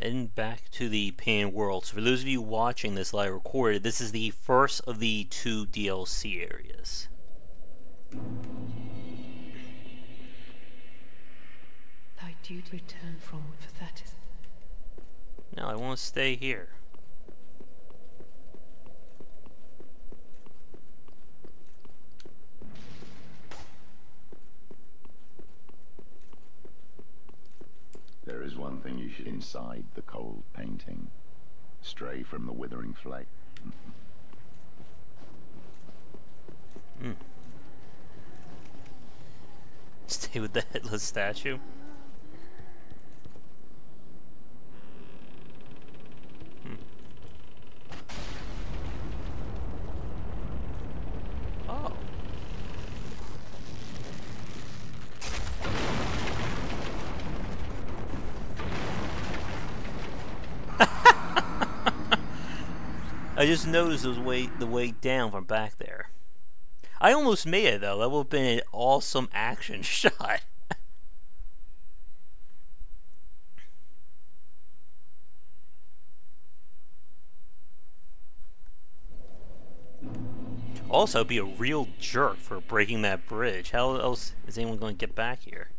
heading back to the Painted World. So for those of you watching this live recorded, this is the first of the two DLC areas. Thy duty return from Thetis. No, I want to stay here. There is one thing you should inside the cold painting. Stray from the withering flame. Hmm. Stay with the headless statue. Hmm. Oh. I just noticed it was way the way down from back there. I almost made it though. That would have been an awesome action shot. also, be a real jerk for breaking that bridge. How else is anyone going to get back here?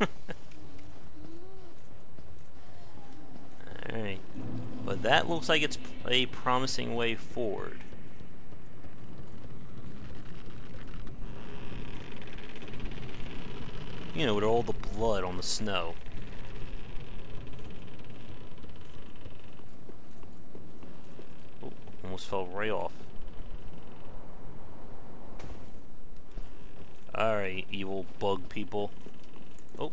Alright. But that looks like it's a promising way forward. You know, with all the blood on the snow. Oh, almost fell right off. Alright, evil bug people. Oh.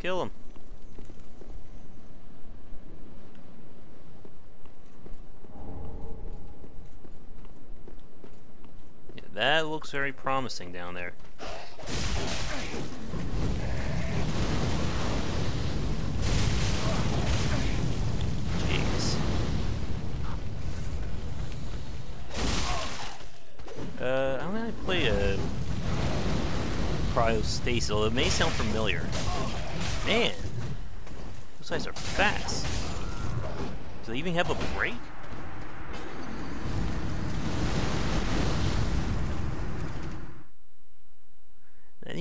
Kill him. That looks very promising down there. Jeez. Uh, I'm gonna play a cryostasis. It may sound familiar. Man, those guys are fast. Do they even have a break?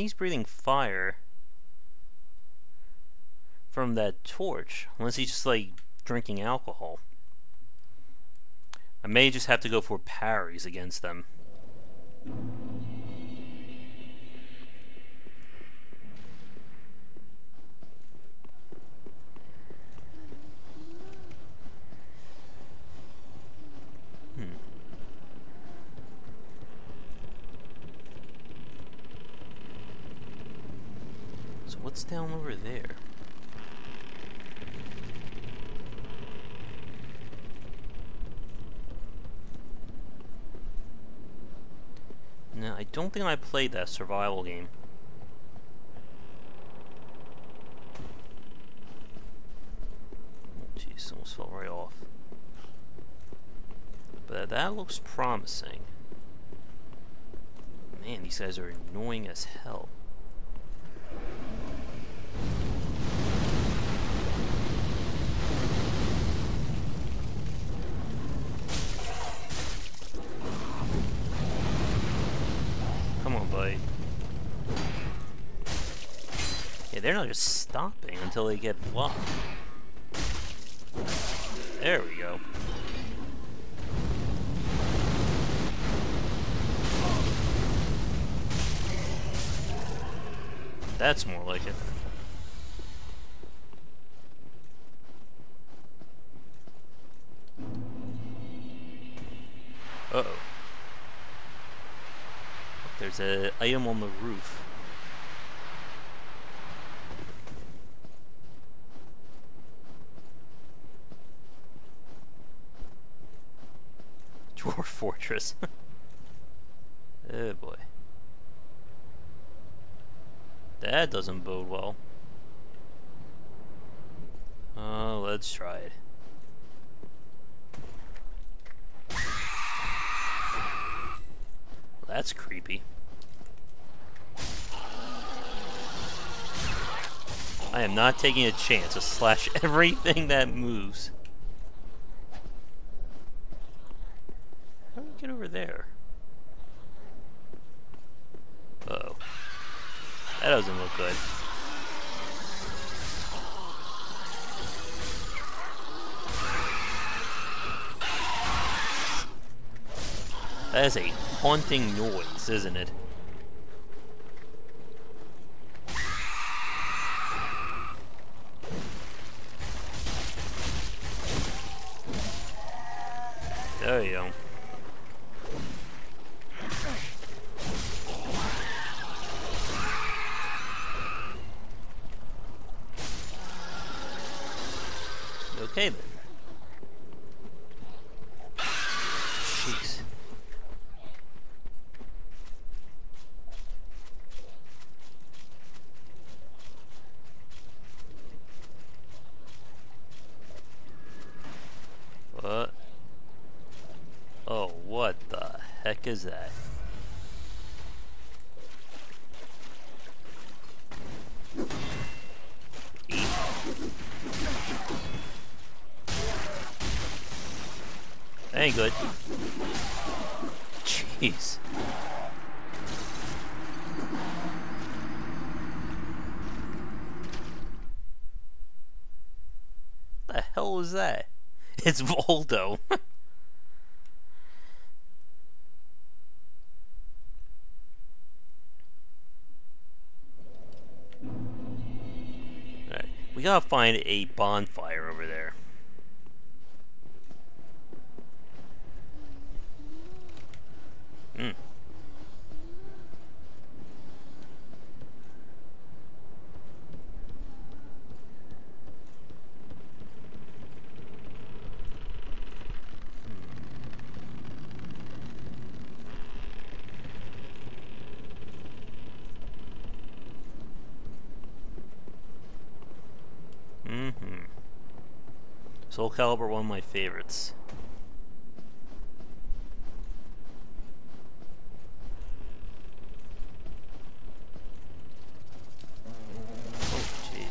He's breathing fire from that torch, unless he's just like drinking alcohol. I may just have to go for parries against them. What's down over there? No, I don't think I played that survival game. Oh, Jeez, almost fell right off. But that looks promising. Man, these guys are annoying as hell. They're just stopping until they get blocked. There we go. That's more like it. Uh oh. There's a item on the roof. Oh boy. That doesn't bode well. Oh, let's try it. That's creepy. I am not taking a chance to slash everything that moves. How do we get over there? Uh oh. That doesn't look good. That is a haunting noise, isn't it? There you go. Okay then. Jeez. What? Oh, what the heck is that? That ain't good. Jeez. The hell was that? It's Voldo. Alright, we gotta find a bonfire over there. Hmm. Mm-hmm. Soul Calibur, one of my favorites. Oh, gee.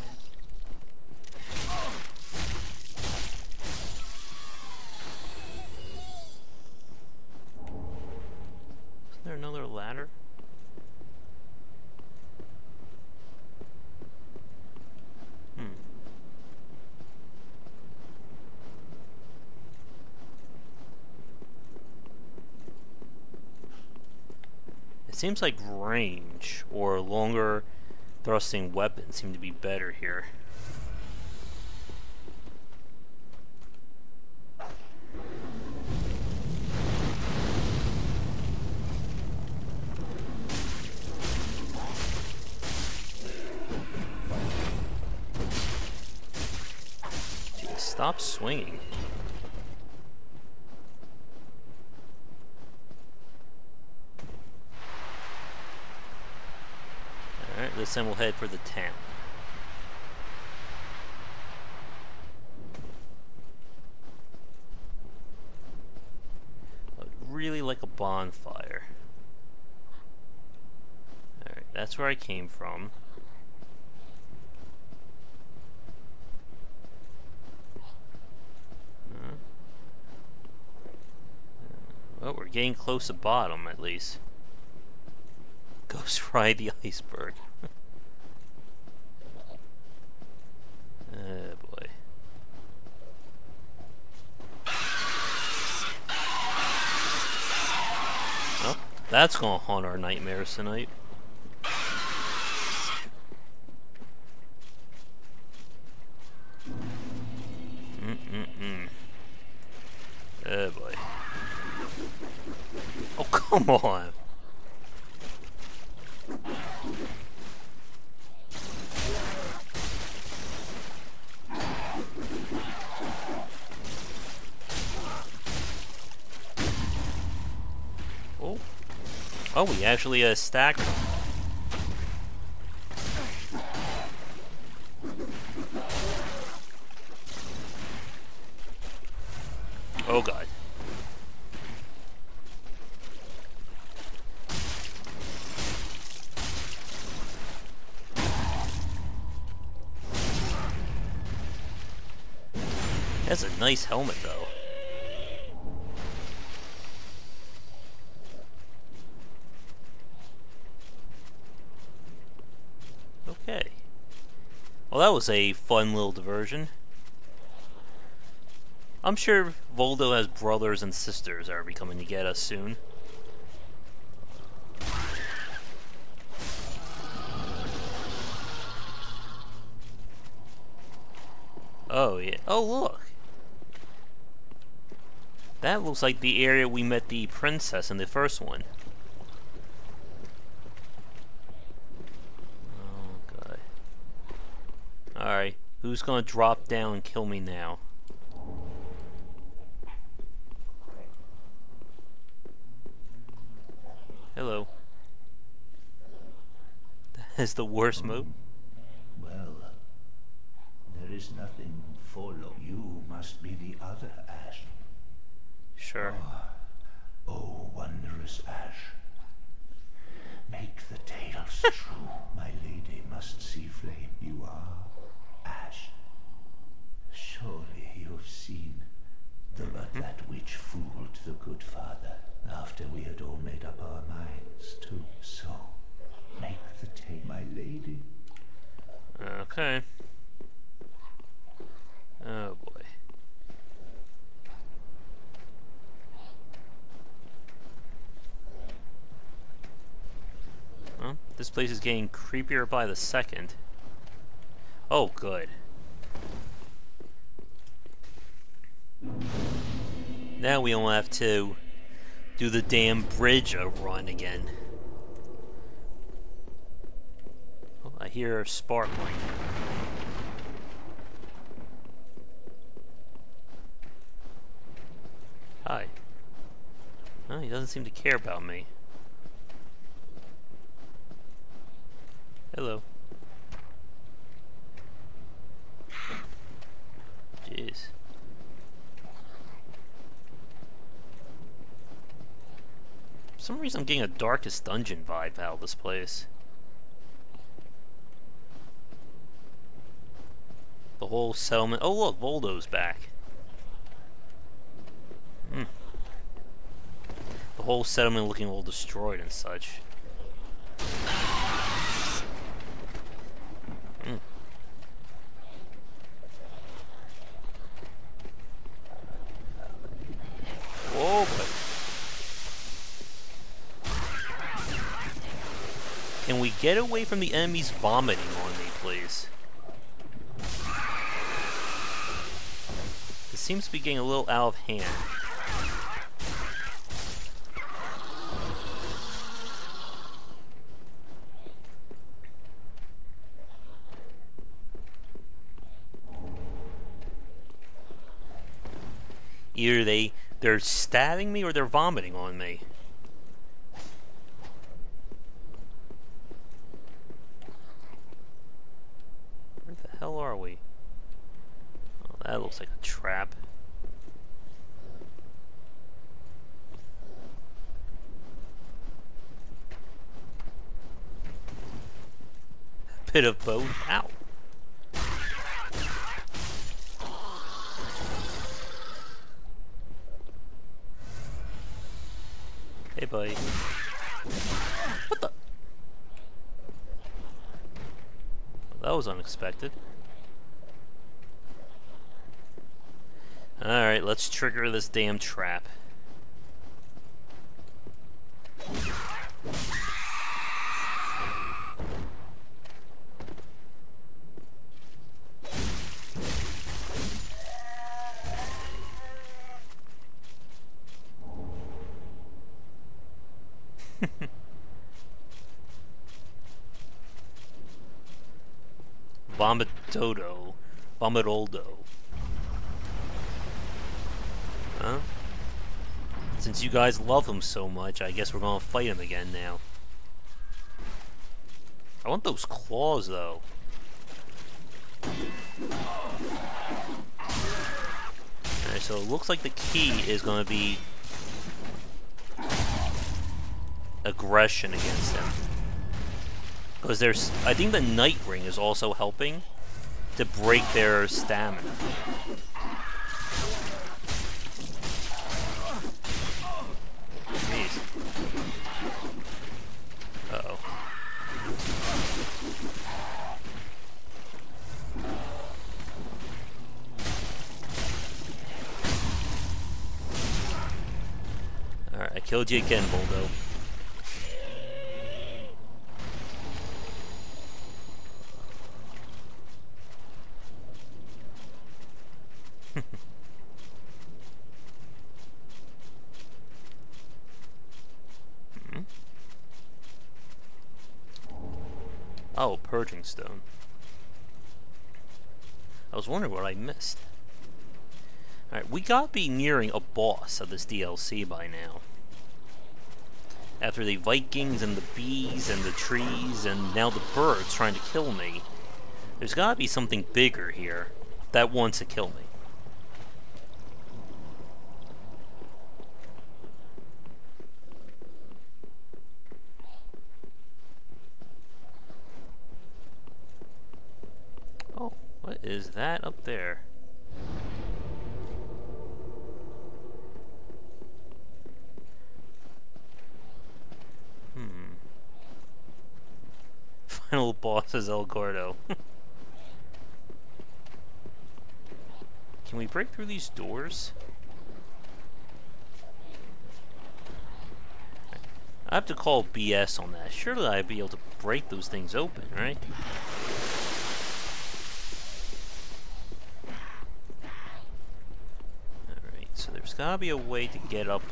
Isn't there another ladder? Hmm. It seems like range or longer thrusting weapons seem to be better here. Stop swinging. This we'll head for the town. Really like a bonfire. Alright, that's where I came from. Well, we're getting close to bottom at least. Ghost ride the iceberg. oh boy. Well, that's gonna haunt our nightmares tonight. Mm-mm-mm. Oh boy. Oh, come on! actually a stack. Oh god. That's a nice helmet though. Okay. Well, that was a fun little diversion. I'm sure Voldo has brothers and sisters that coming to get us soon. Oh, yeah. Oh, look! That looks like the area we met the princess in the first one. Oh, God. Alright, who's gonna drop down and kill me now? Hello. That is the worst move. Hmm. Well, there is nothing follow. You must be the other Ash. Sure. Ah, oh, wondrous Ash. Make the tales true. My lady must see flame. You are Ash. Surely you've seen the but mm-hmm. that which fooled the good father after we had all made up our minds to. So, make the tale, my lady. Okay. Oh boy. Well, this place is getting creepier by the second. Oh, good. Now we don't have to do the damn bridge run again. Oh, I hear sparkling. Hi. Oh, he doesn't seem to care about me. Hello. Jeez. For some reason I'm getting a Darkest Dungeon vibe out of this place. The whole settlement. Oh look, Voldo's back. Hmm. The whole settlement looking all destroyed and such. Hmm. Whoa, boy. Can we get away from the enemies vomiting on me, please? This seems to be getting a little out of hand. Either they they're stabbing me or they're vomiting on me. Hell are we? That looks like a trap. Bit of both. Ow. Hey, buddy. What the? That was unexpected. Alright, let's trigger this damn trap. Vomitodo. Vomitoldo. Huh? Since you guys love him so much, I guess we're gonna fight him again now. I want those claws, though. Alright, so it looks like the key is gonna be aggression against him. Because there's, I think the Night Ring is also helping to break their stamina. Killed you again, Voldo. Oh, purging stone. I was wondering what I missed. Alright, we gotta be nearing a boss of this DLC by now. After the Vikings and the bees and the trees and now the birds trying to kill me, there's gotta be something bigger here that wants to kill me. Oh, what is that up there? Hmm. Final boss is El Gordo. Can we break through these doors? I have to call BS on that. Surely I'd be able to break those things open, right? Alright, so there's gotta be a way to get up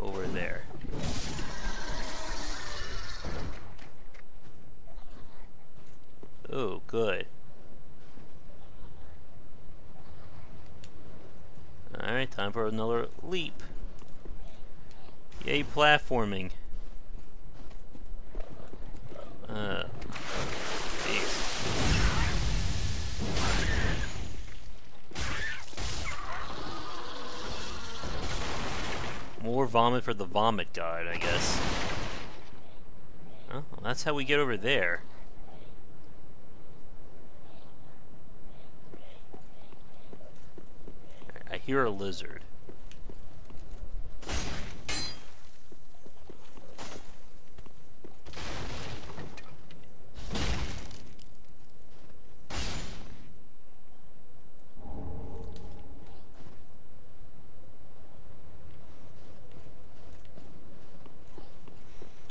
over there. Oh, good. Alright, time for another leap. Yay, platforming. Uh. More vomit for the vomit god, I guess. Oh, well, that's how we get over there. I hear a lizard.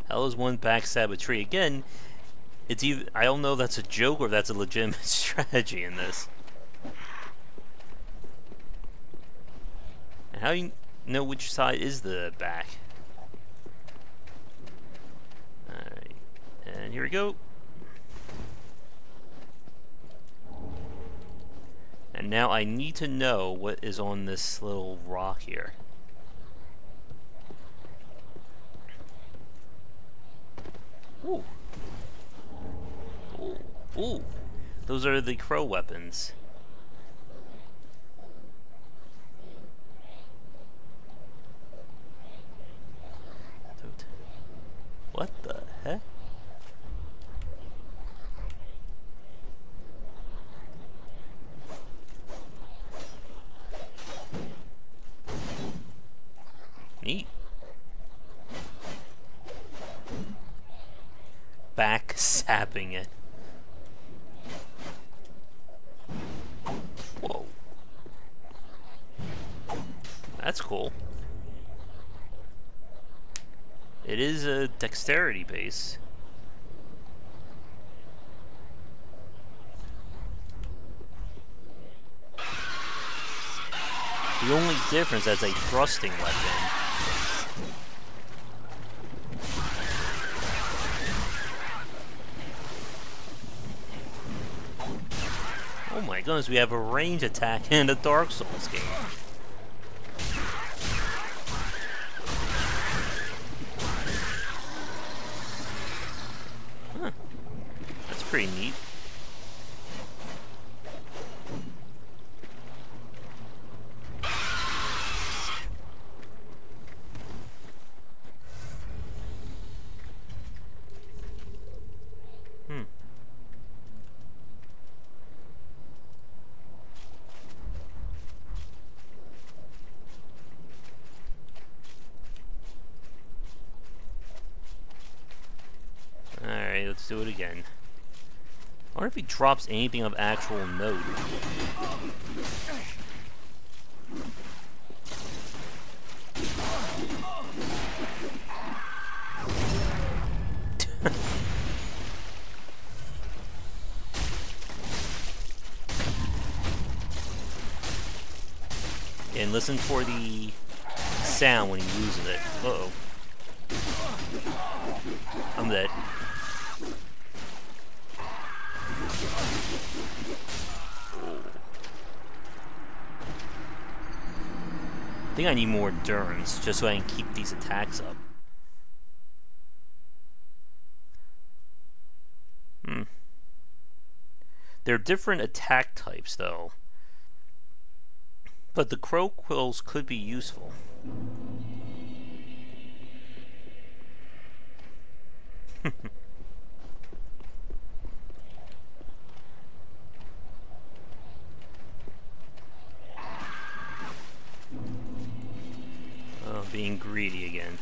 How does one backstab a tree? Again, it's even, I don't know if that's a joke or if that's a legitimate strategy in this. How do you know which side is the back? Alright. And here we go. And now I need to know what is on this little rock here. Ooh. Ooh. Ooh. Those are the crow weapons. What the heck? Neat. Back sapping it. Whoa. That's cool. It is a dexterity base. The only difference is a thrusting weapon. Oh my goodness, we have a range attack in a Dark Souls game. Pretty neat. drops anything of actual note. and listen for the sound when he uses it. Uh oh I'm dead. I think I need more endurance just so I can keep these attacks up. Hmm. They're different attack types, though. But the crow quills could be useful. oh, being greedy again.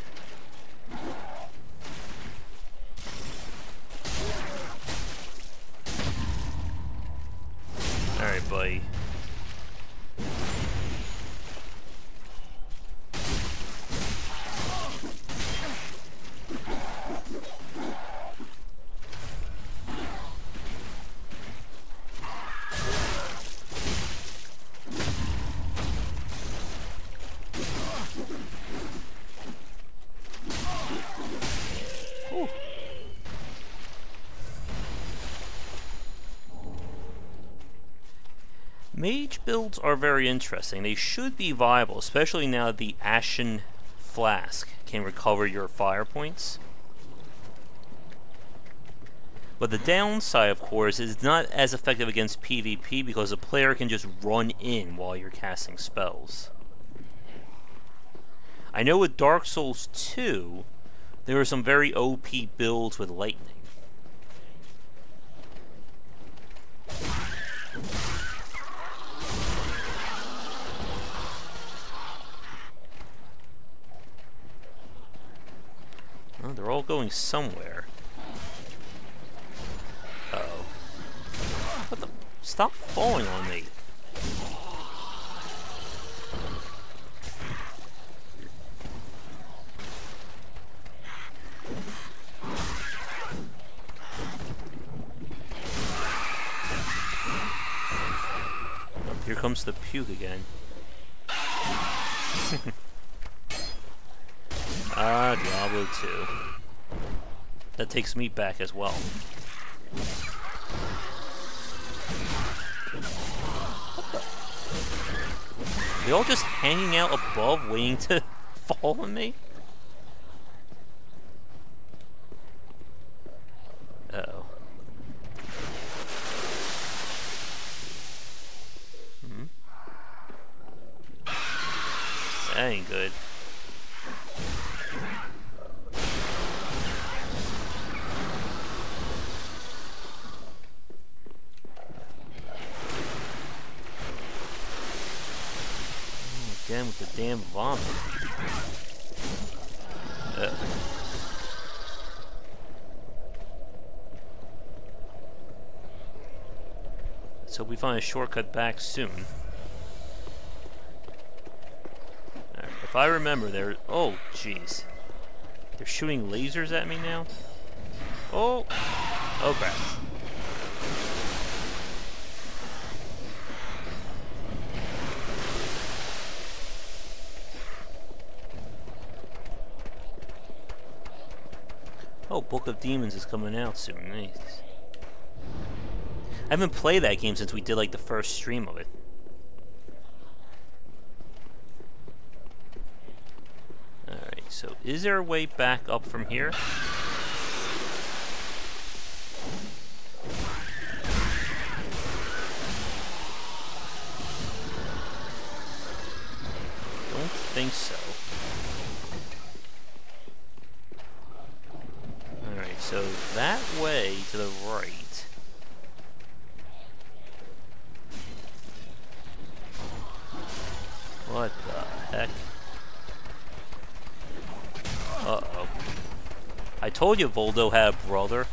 Alright, buddy. Builds are very interesting. They should be viable, especially now that the Ashen Flask can recover your fire points. But the downside, of course, is not as effective against PvP because the player can just run in while you're casting spells. I know with Dark Souls 2, there were some very OP builds with lightning. Well, they're all going somewhere. Uh oh What the? Stop falling on me. Here comes the puke again. Ah, Diablo 2. That takes me back as well. They all just hanging out above waiting to fall on me? Uh oh Hmm? That ain't good. Again with the damn vomit. Ugh. So we find a shortcut back soon. Right, if I remember, there. Oh, jeez. They're shooting lasers at me now. Oh. Oh crap. Oh, Book of Demons is coming out soon. Nice. I haven't played that game since we did like the first stream of it. Alright, so is there a way back up from here? told you Voldo had a brother.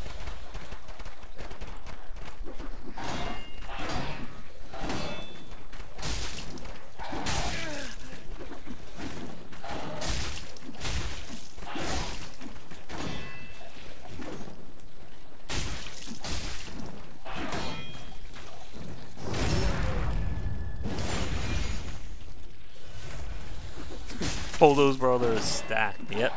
Voldo's brother is stacked, yep.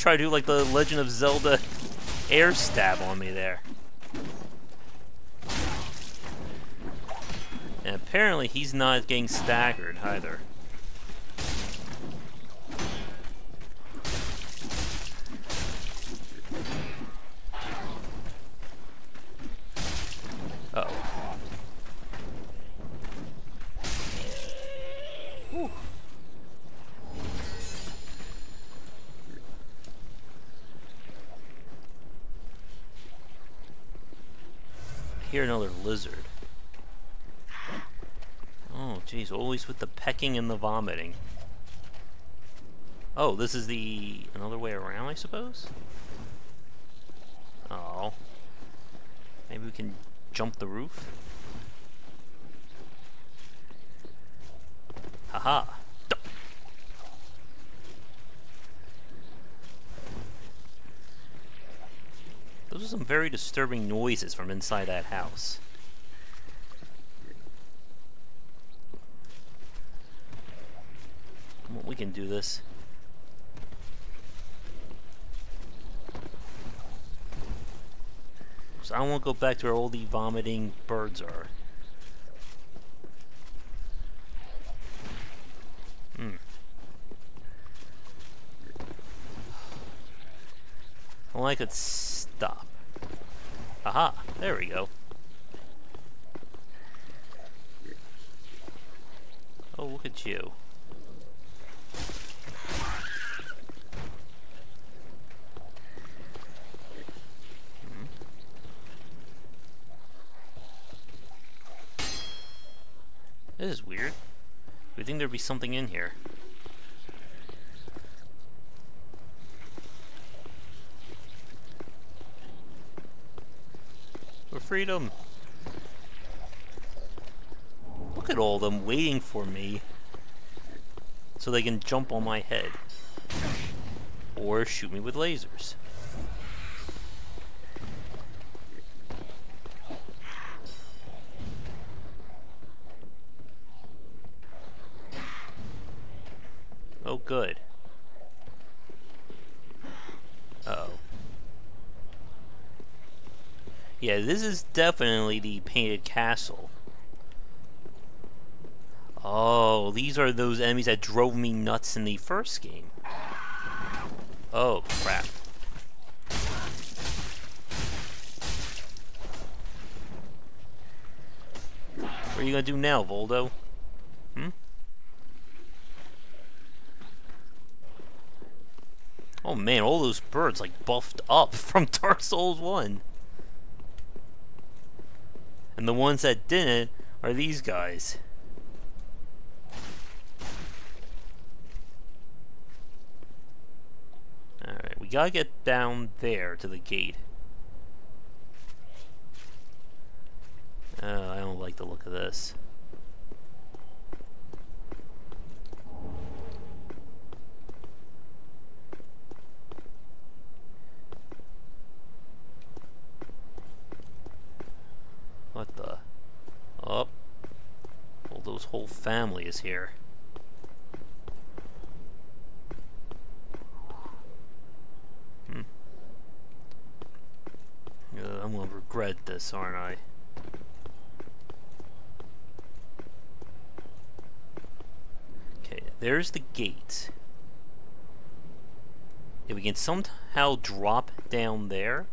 Tried to do like the Legend of Zelda air stab on me there. And apparently he's not getting staggered either. Uh oh. Whew. I hear another lizard. Oh, jeez, always pecking and the vomiting. Oh, this is the another way around, I suppose? Oh. Maybe we can jump the roof? Haha. Duh. Those are some very disturbing noises from inside that house. Come on, we can do this. So I won't go back to where all the vomiting birds are. Hmm. Well, I could stop. Aha! There we go. Oh, look at you. Hmm. This is weird. We think there'd be something in here. For freedom! Look at all them waiting for me so they can jump on my head. Or shoot me with lasers. Oh, good. Uh oh. This is definitely the painted castle. Oh, these are those enemies that drove me nuts in the first game. Oh, crap. What are you gonna do now, Voldo? Hmm? Oh man, all those birds like buffed up from Dark Souls 1. And the ones that didn't are these guys. Alright, we gotta get down there to the gate. Oh, I don't like the look of this. What the? Oh. Those whole family is here. Hmm. Uh, I'm gonna regret this, aren't I? Okay, there's the gate. If we can somehow drop down there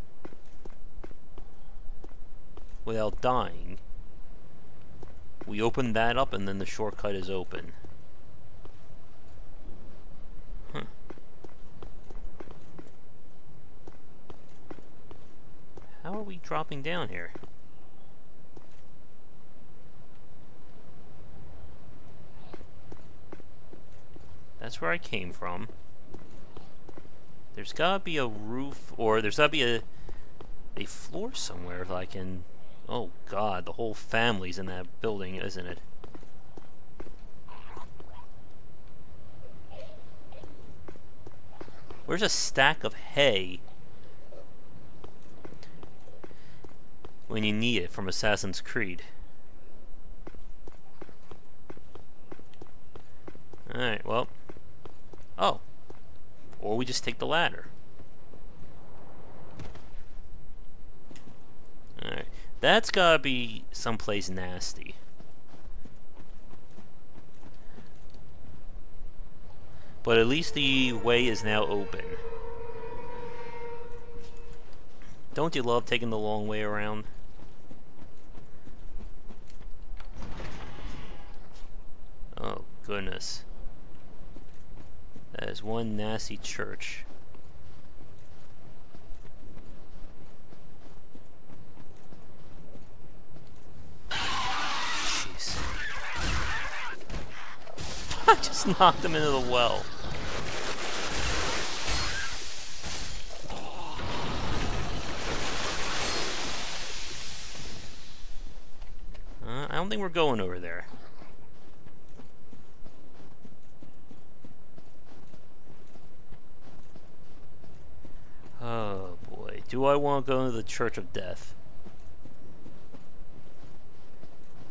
without dying, we open that up and then the shortcut is open. Huh. How are we dropping down here? That's where I came from. There's gotta be a roof, or there's gotta be a a floor somewhere that I can... Oh god, the whole family's in that building, isn't it? Where's a stack of hay? When you need it from Assassin's Creed. Alright, well. Oh. Or we just take the ladder. Alright. That's gotta be someplace nasty. But at least the way is now open. Don't you love taking the long way around? Oh, goodness. That is one nasty church. Jeez. I just knocked him into the well. Uh, I don't think we're going over there. Oh boy. Do I want to go into the Church of Death?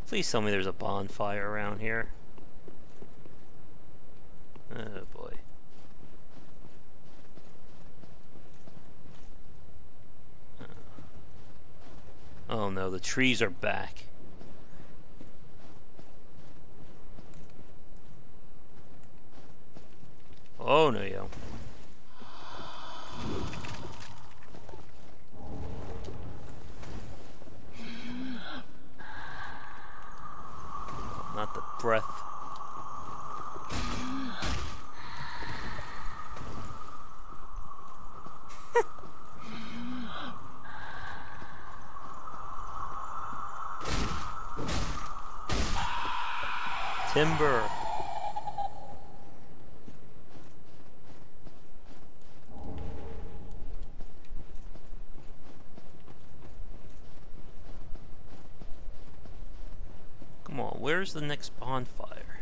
Please tell me there's a bonfire around here. Oh boy. Uh. Oh no, the trees are back. Oh no, yo. Not the breath. Timber. Come on, where's the next bonfire?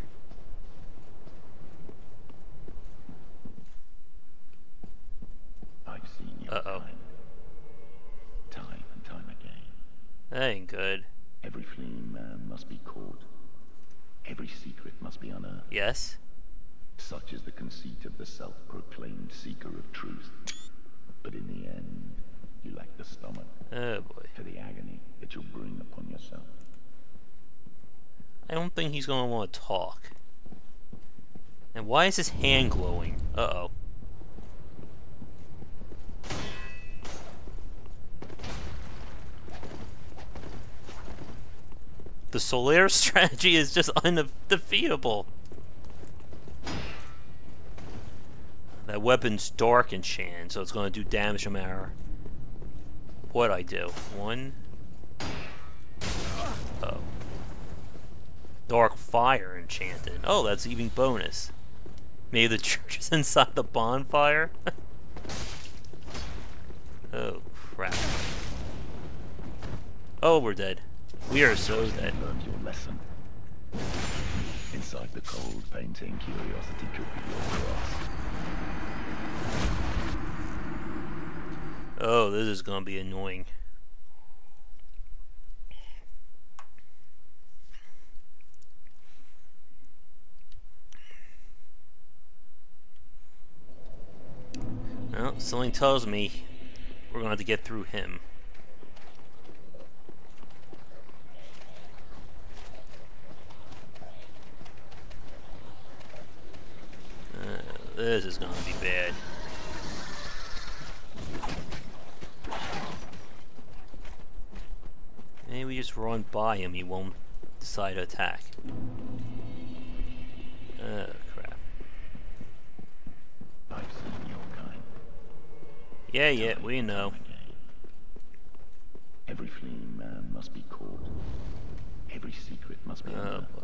I've seen your Uh-oh. kind. Time and time again. That ain't good. Every fleeing man must be caught. Every secret must be unearthed. Yes? Such is the conceit of the self-proclaimed seeker of truth. But in the end, you lack the stomach Oh boy. for the agony that you'll bring upon yourself. I don't think he's gonna want to talk. And why is his hand glowing? Uh-oh. The Solaire strategy is just undefeatable. That weapon's dark enchant, so it's gonna do damage no matter what I do. One. Oh. Dark Fire enchanted. Oh, that's even bonus. Maybe the church is inside the bonfire? oh, crap. Oh, we're dead. We are so dead. Learned your lesson. Inside the cold painting, curiosity could be your cross. Oh, this is gonna be annoying. Well, something tells me we're gonna have to get through him. Uh, this is gonna be bad. Maybe we just run by him, he won't decide to attack. Oh, crap. I've seen your kind. Yeah, yeah, we know. Every fleeing man must be caught. Every secret must be Oh, boy.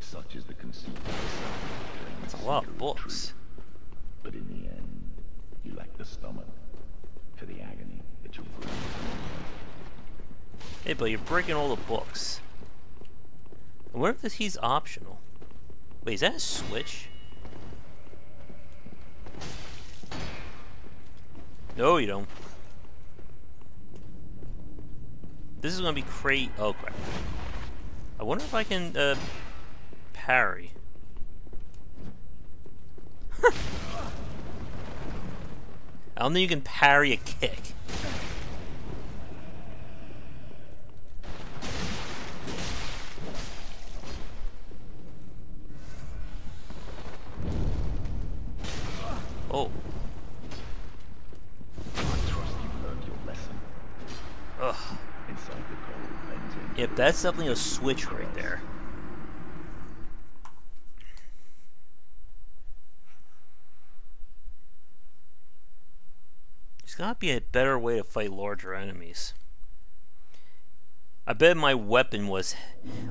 Such is the conceit of the That's a lot of books. But in the end, you lack the stomach for the agony that you'll bring. Hey, but you're breaking all the books. I wonder if this, he's optional. Wait, is that a switch? No, you don't. This is gonna be crate. Oh crap! I wonder if I can uh, parry. I don't think you can parry a kick. Oh, I trust you've learned your lesson. ugh. Inside the cold Yep, that's definitely a switch right there. Gotta be a better way to fight larger enemies. I bet my weapon was.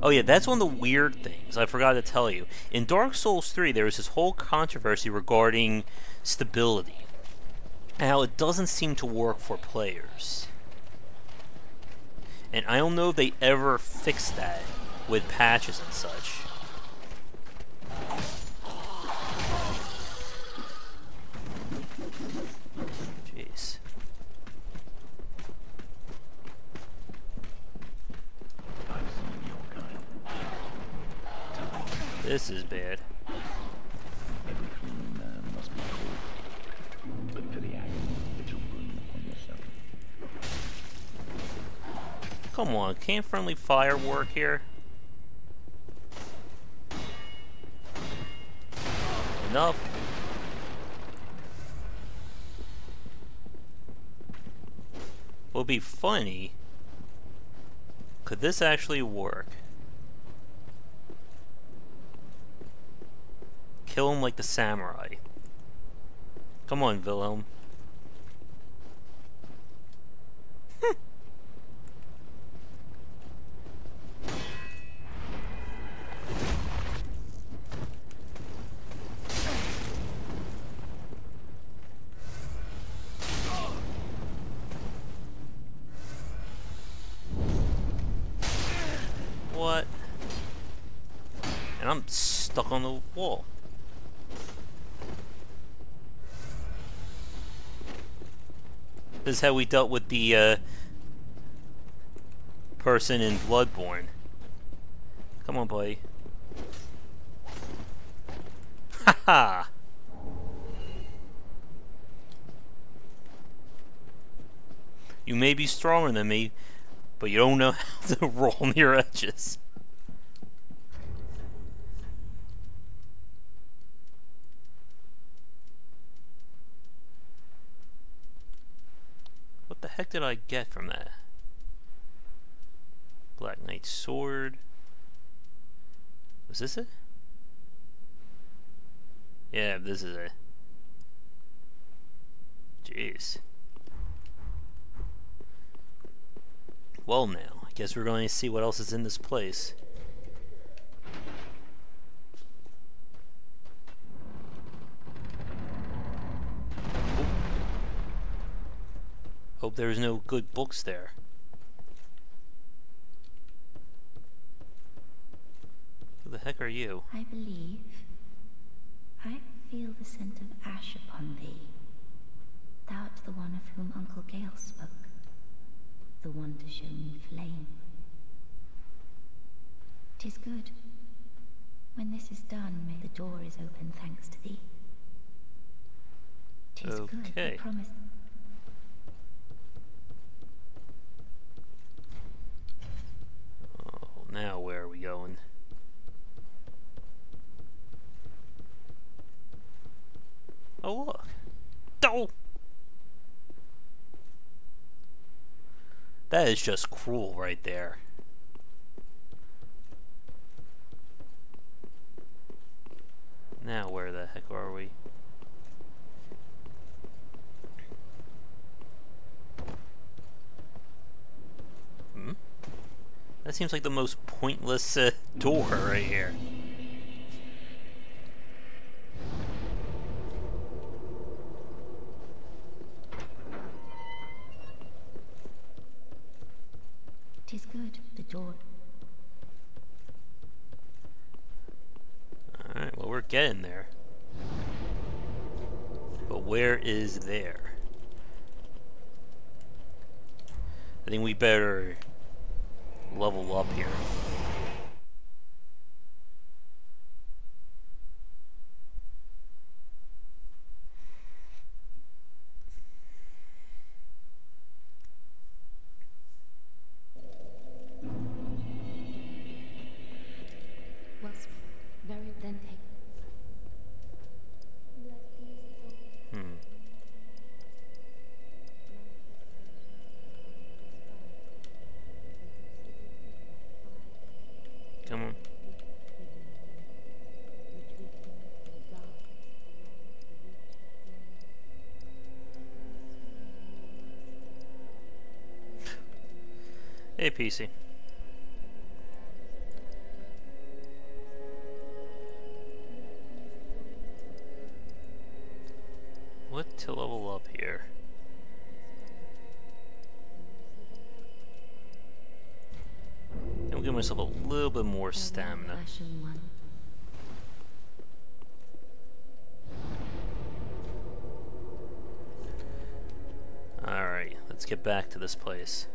Oh, yeah, that's one of the weird things I forgot to tell you. In Dark Souls 3, there was this whole controversy regarding stability. And how it doesn't seem to work for players. And I don't know if they ever fixed that with patches and such. Jeez. I've seen your kind. This is bad. Every clean man must be caught. But for the agony that you'll bring is bad. Come on, can't friendly fire work here? Enough. Would be funny. Could this actually work? Kill him like the samurai. Come on, Wilhelm. What? And I'm stuck on the wall. This is how we dealt with the uh, person in Bloodborne. Come on, buddy. Haha! You may be stronger than me, but you don't know how to roll near edges. Heck did I get from that? Black Knight Sword. Was this it? Yeah, this is it. Jeez. Well now, I guess we're going to see what else is in this place. Hope there's no good books there. Who the heck are you? I believe. I feel the scent of ash upon thee. Thou art the one of whom Uncle Gael spoke. The one to show me flame. Tis good. When this is done, may the door is open thanks to thee. Tis good, I promise. Oh, now where are we going? Oh, look. Oh! That is just cruel right there. Now where the heck are we? Hmm? That seems like the most pointless uh, door right here. Tis good, the door. Alright, well, we're getting there. But where is there? I think we better level up here. What to level up here? I'm give myself a little bit more stamina. Alright, let's get back to this place.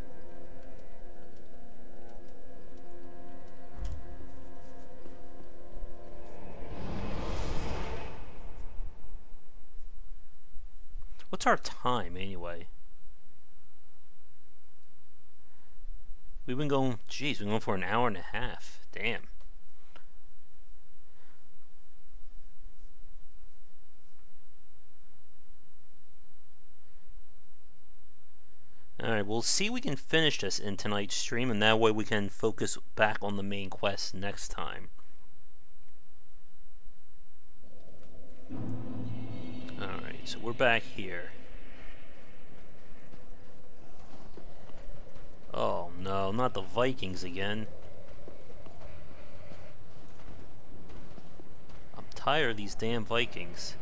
What's our time anyway? We've been going, jeez, we've been going for an hour and a half. Damn. Alright, we'll see we can finish this in tonight's stream, and that way we can focus back on the main quest next time. So we're back here. Oh no, not the Vikings again. I'm tired of these damn Vikings.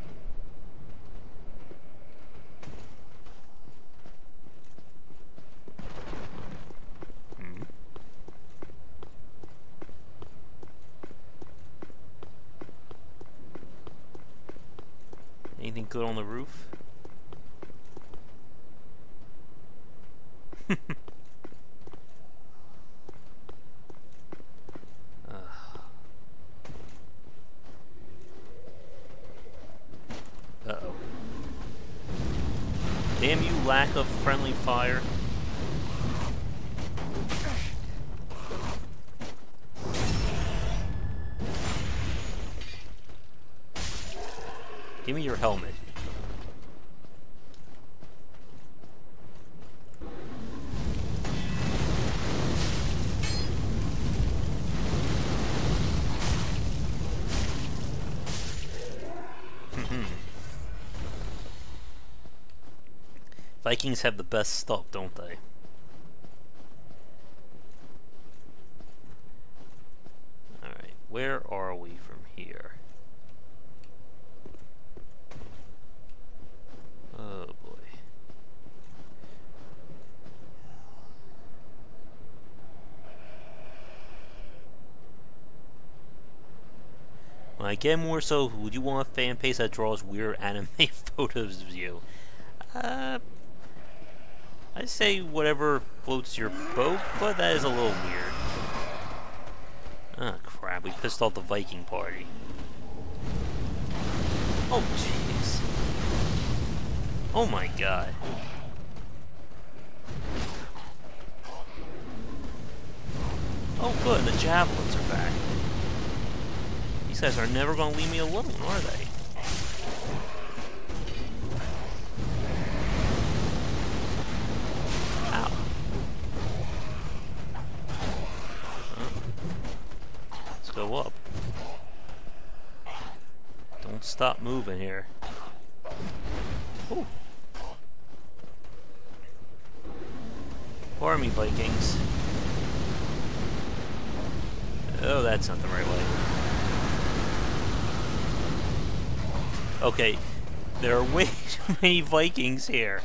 Hmm. Anything good on the roof? Uh-oh. Damn you, lack of friendly Vikings have the best stuff, don't they? Alright, where are we from here? Oh boy. When I get more so, would you want a fan page that draws weird anime photos of you? Uh, I say whatever floats your boat, but that is a little weird. Oh crap, we pissed off the Viking party. Oh jeez. Oh my god. Oh good, the javelins are back. These guys are never gonna leave me alone, are they? Stop moving here. Ooh. Army Vikings. Oh, that's not the right way. Okay, there are way too many Vikings here.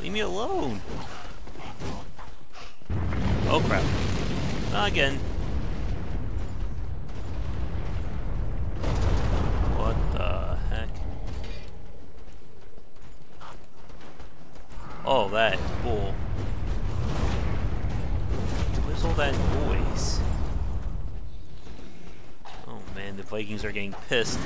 Leave me alone. Oh crap. Again. What the heck? Oh, that is cool. Where's all that noise? Oh man, the Vikings are getting pissed.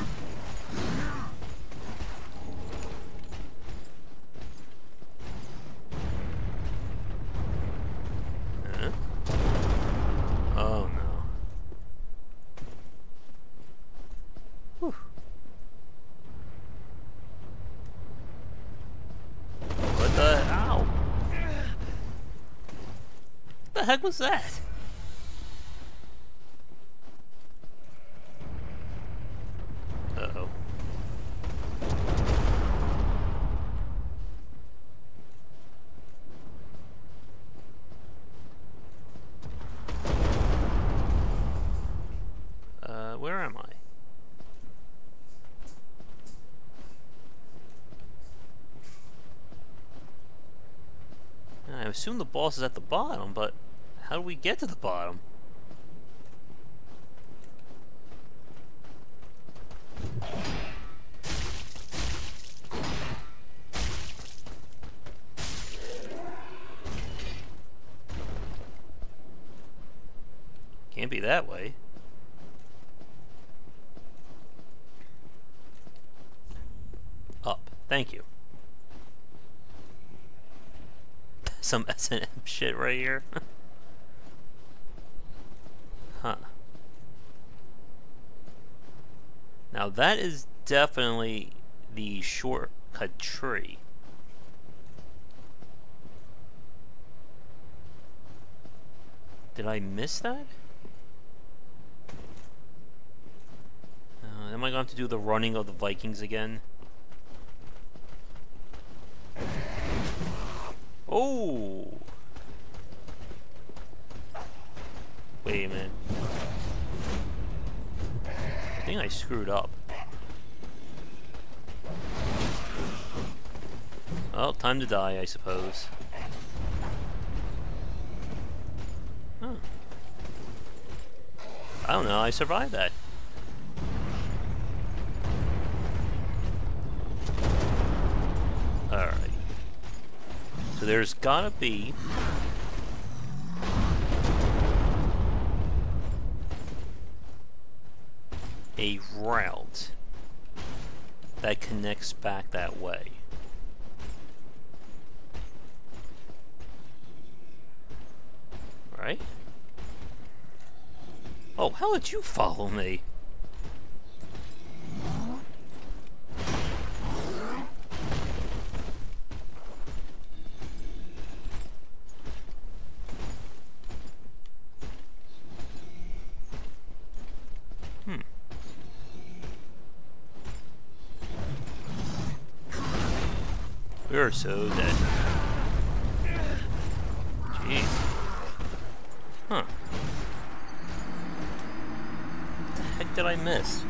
the heck was that? Uh-oh. Uh, where am I? I assume the boss is at the bottom, but how do we get to the bottom? Can't be that way. Up. Thank you. Some S&M shit right here. huh. Now that is definitely the shortcut tree. Did I miss that? Uh, am I going to to do the running of the Vikings again? Oh! Wait a minute. I think I screwed up. Well, time to die, I suppose. Huh. I don't know, I survived that. Alright. So there's gotta be... a route that connects back that way. Right? Oh, how did you follow me? Hmm. So dead. Jeez. Huh. What the heck did I miss?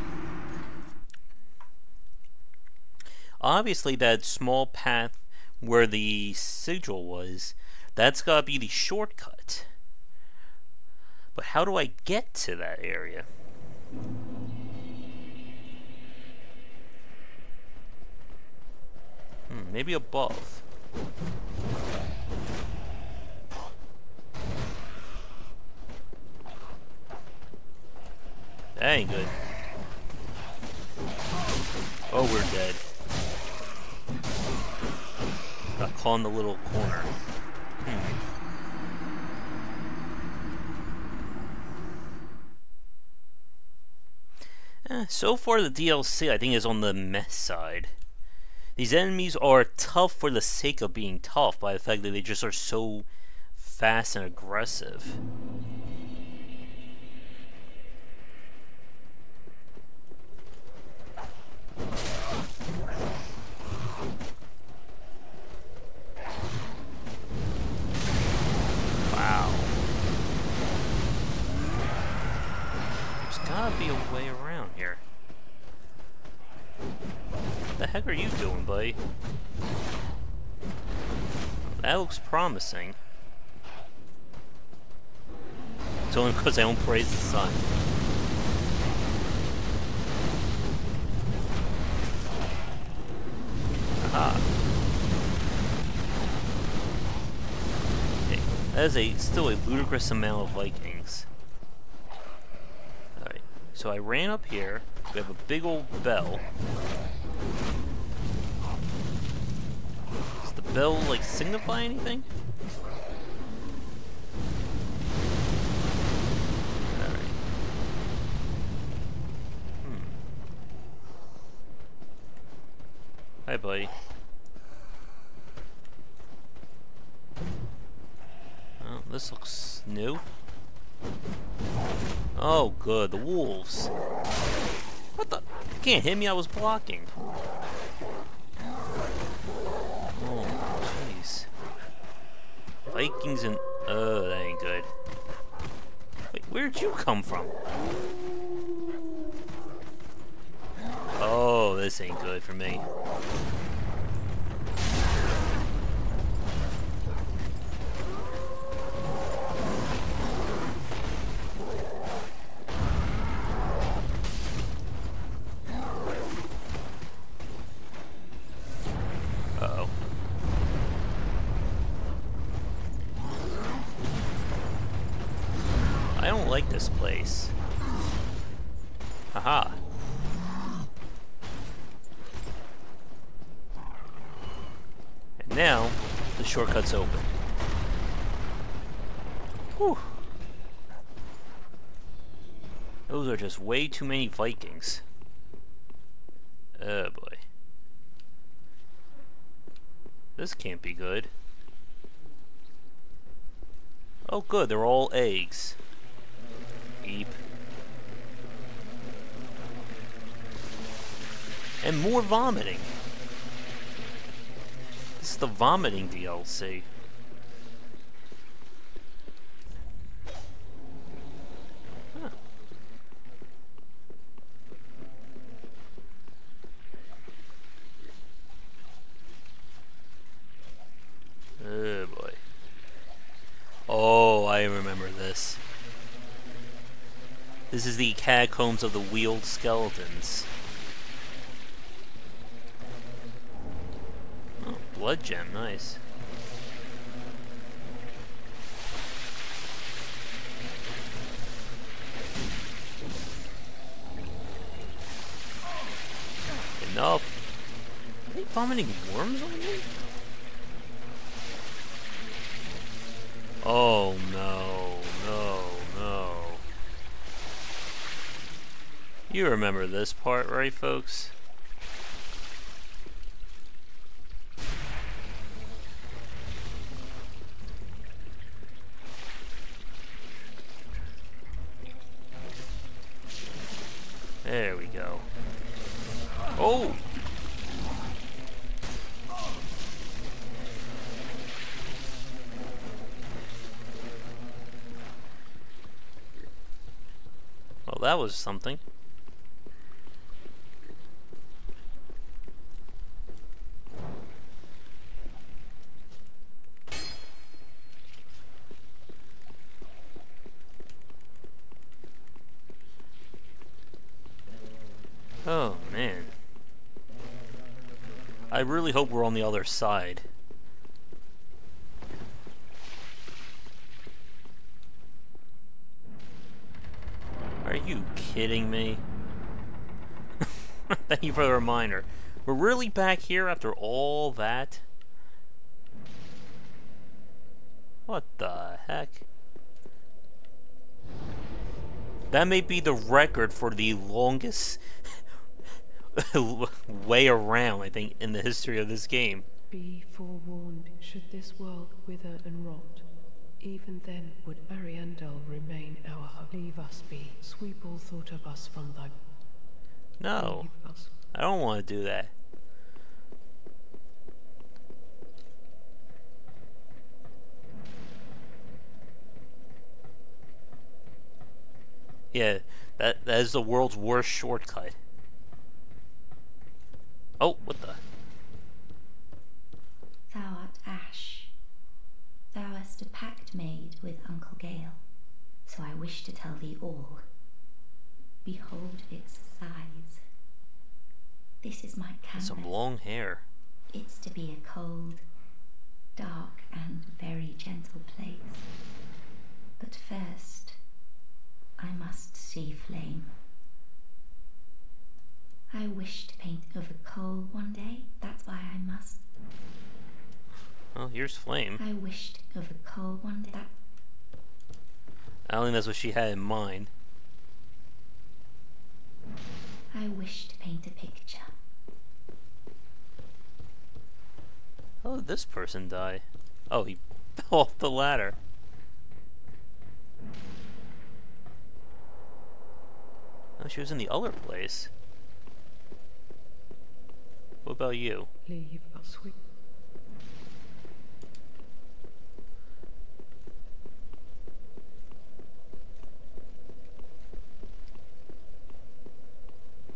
Obviously that small path where the sigil was, that's gotta be the shortcut. But how do I get to that area? Hmm, maybe above. That ain't good. Oh, we're dead. Got caught in the little corner. Hmm. Eh, so far, the DLC I think is on the mess side. These enemies are tough for the sake of being tough, by the fact that they just are so fast and aggressive. Wow. There's gotta be a way around here. What the heck are you doing, buddy? That looks promising. It's only because I don't praise the sun. Aha. Okay, that is a still a ludicrous amount of Vikings. So I ran up here. We have a big old bell. Does the bell, like, signify anything? Alright. Hmm. Hi, buddy. Oh, this looks new. Oh, good. The wolves. What the? You can't hit me. I was blocking. Oh, jeez. Vikings and... Oh, that ain't good. Wait, where'd you come from? Oh, this ain't good for me. Way too many Vikings. Oh boy. This can't be good. Oh good, they're all eggs. Beep. And more vomiting. This is the vomiting DLC. Huh. Oh boy. Oh, I remember this. This is the catacombs of the wheeled skeletons. Oh, blood gem, nice. Enough. Are they vomiting worms on me? Oh no, no, no. You remember this part, right, folks? There we go. Oh! Well, that was something. Oh, man. I really hope we're on the other side. Are you kidding me? Thank you for the reminder. We're really back here after all that? What the heck? That may be the record for the longest way around, I think, in the history of this game. Be forewarned, should this world wither and rot, even then would Ariandel remain our home. Leave us be. Sweep all thought of us from thy... No, I don't want to do that. Yeah, that that is the world's worst shortcut. Oh, what the? Thou art Ash. Thou hast a pact made with Uncle Gael, so I wish to tell thee all. Behold its size. This is my canvas. Some long hair. It's to be a cold, dark, and very gentle place. But first, I must see flame. I wish to paint over coal one day. That's why I must. Oh, here's Flame. I wished over coal one day. That I don't think that's what she had in mind. I wish to paint a picture. How did this person die? Oh, he fell off the ladder. Oh, she was in the other place. What about you? Leave us.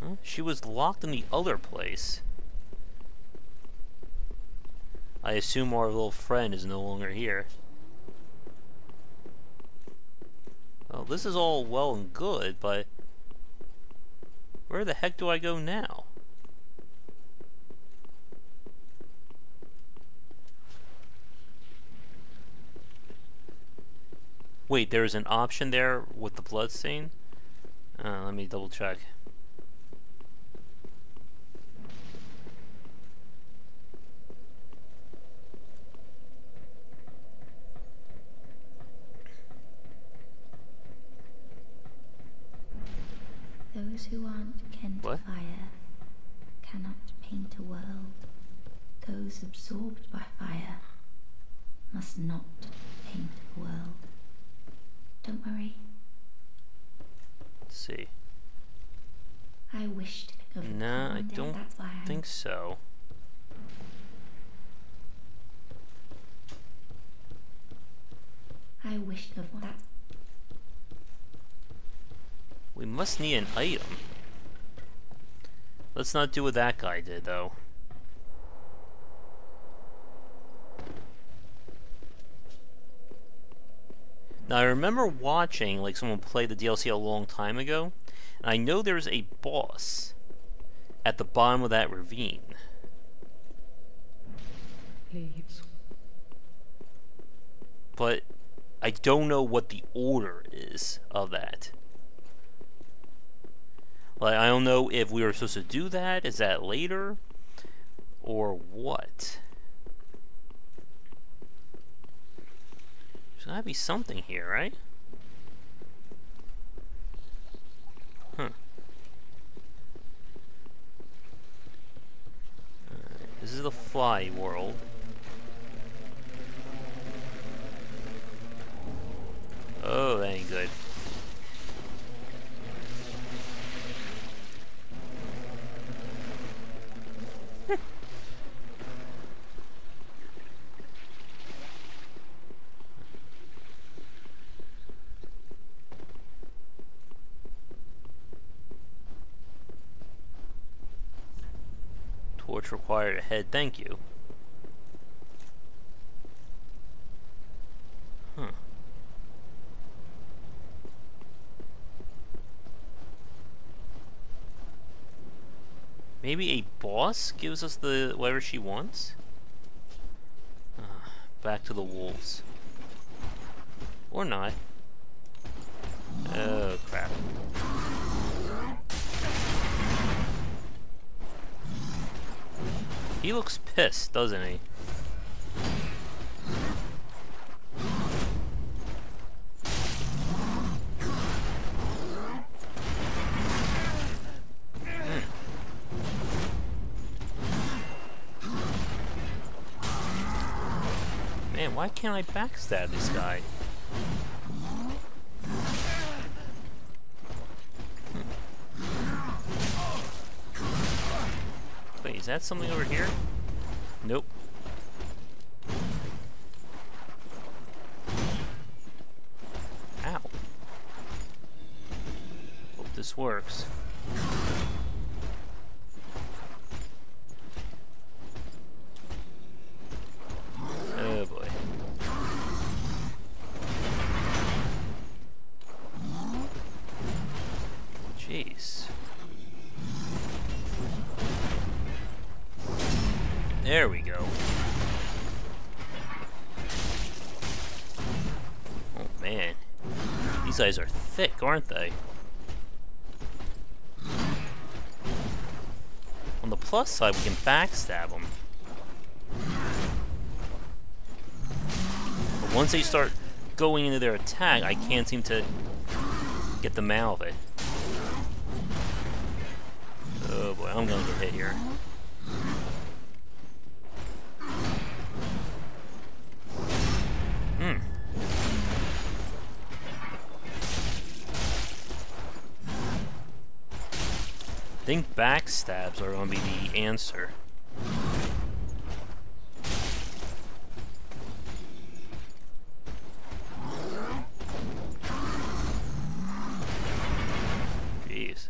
Huh? She was locked in the other place. I assume our little friend is no longer here. Well, this is all well and good, but where the heck do I go now? Wait, there's an option there with the blood stain? Uh, let me double check. Those who aren't kin to fire cannot paint a world. Those absorbed by fire must not paint a world. Don't worry, Let's see. I wished of it Nah, I don't that's why I'm think so. I wished of that. We must need an item. Let's not do what that guy did, though. Now, I remember watching, like, someone play the DLC a long time ago, and I know there's a boss at the bottom of that ravine. Leaves. But I don't know what the order is of that. Like, I don't know if we were supposed to do that. Is that later? Or what? Gotta be something here, right? Huh. This is the fly world. Oh, that ain't good. Torch required ahead, thank you. Maybe a boss gives us the whatever she wants? Ah, back to the wolves. Or not. Oh, crap. He looks pissed, doesn't he? Man, why can't I backstab this guy? That something over here? Nope. Ow. Hope this works. On the plus side, we can backstab them. But once they start going into their attack, I can't seem to get them out of it. Oh boy, I'm gonna get hit here. Think backstabs are gonna be the answer. Jeez.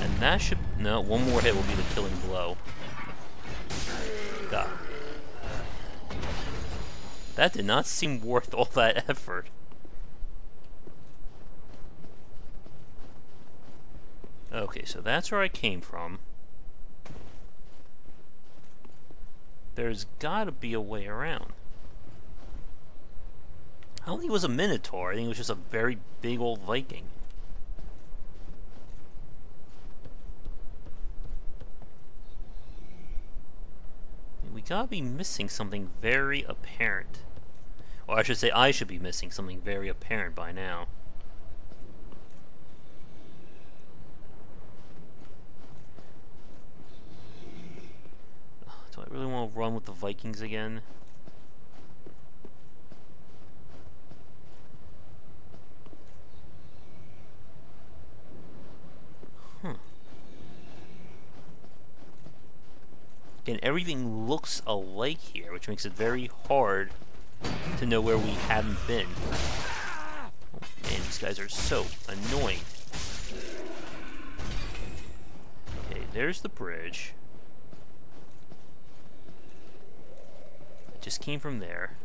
And that should No, one more hit will be the killing blow. God. That did not seem worth all that effort. Okay, so that's where I came from. There's gotta be a way around. I don't think it was a Minotaur, I think it was just a very big old Viking. We gotta be missing something very apparent. Or I should say I should be missing something very apparent by now. Do I really want to run with the Vikings again? Again, everything looks alike here, which makes it very hard to know where we haven't been. Oh, man, these guys are so annoying. Okay, there's the bridge. Just came from there.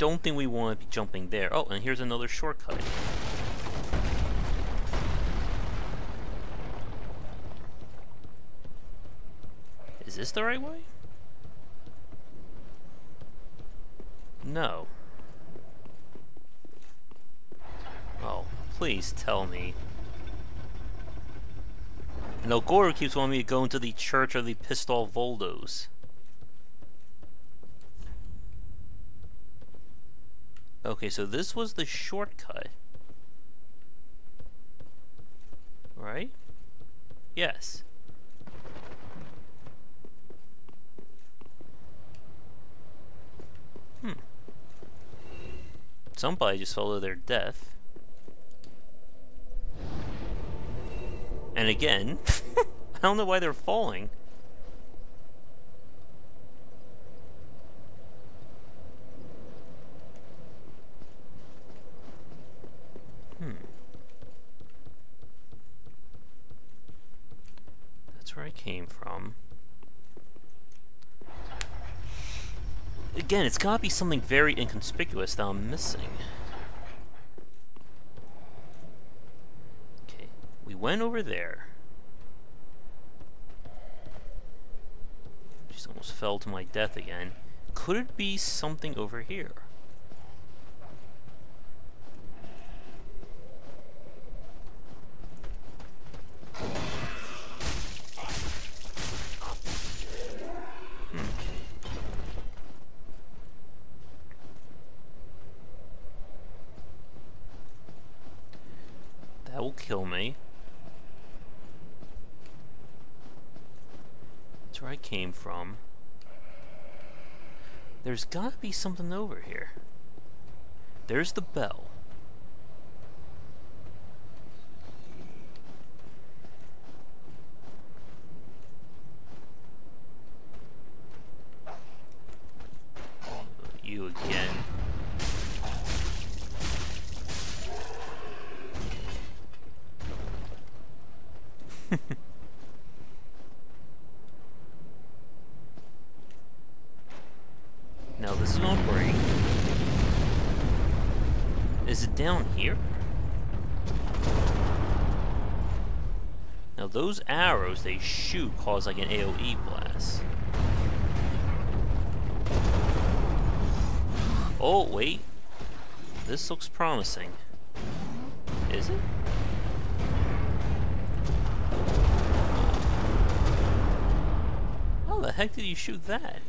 Don't think we want to be jumping there. Oh, and here's another shortcut. Is this the right way? No. Oh, please tell me. And Elgora keeps wanting me to go into the Church of the Pistol Voldos. Okay, so this was the shortcut. Right? Yes. Hmm. Somebody just fell to their death. And again, I don't know why they're falling. Hmm. That's where I came from. Again, it's gotta be something very inconspicuous that I'm missing. Okay, we went over there. Just almost fell to my death again. Could it be something over here? That will kill me. That's where I came from. There's gotta be something over here. There's the bell. You again. now this is on break. Is it down here? Now those arrows they shoot cause like an AoE blast. Oh, wait. This looks promising. Is it? How the heck did you shoot that?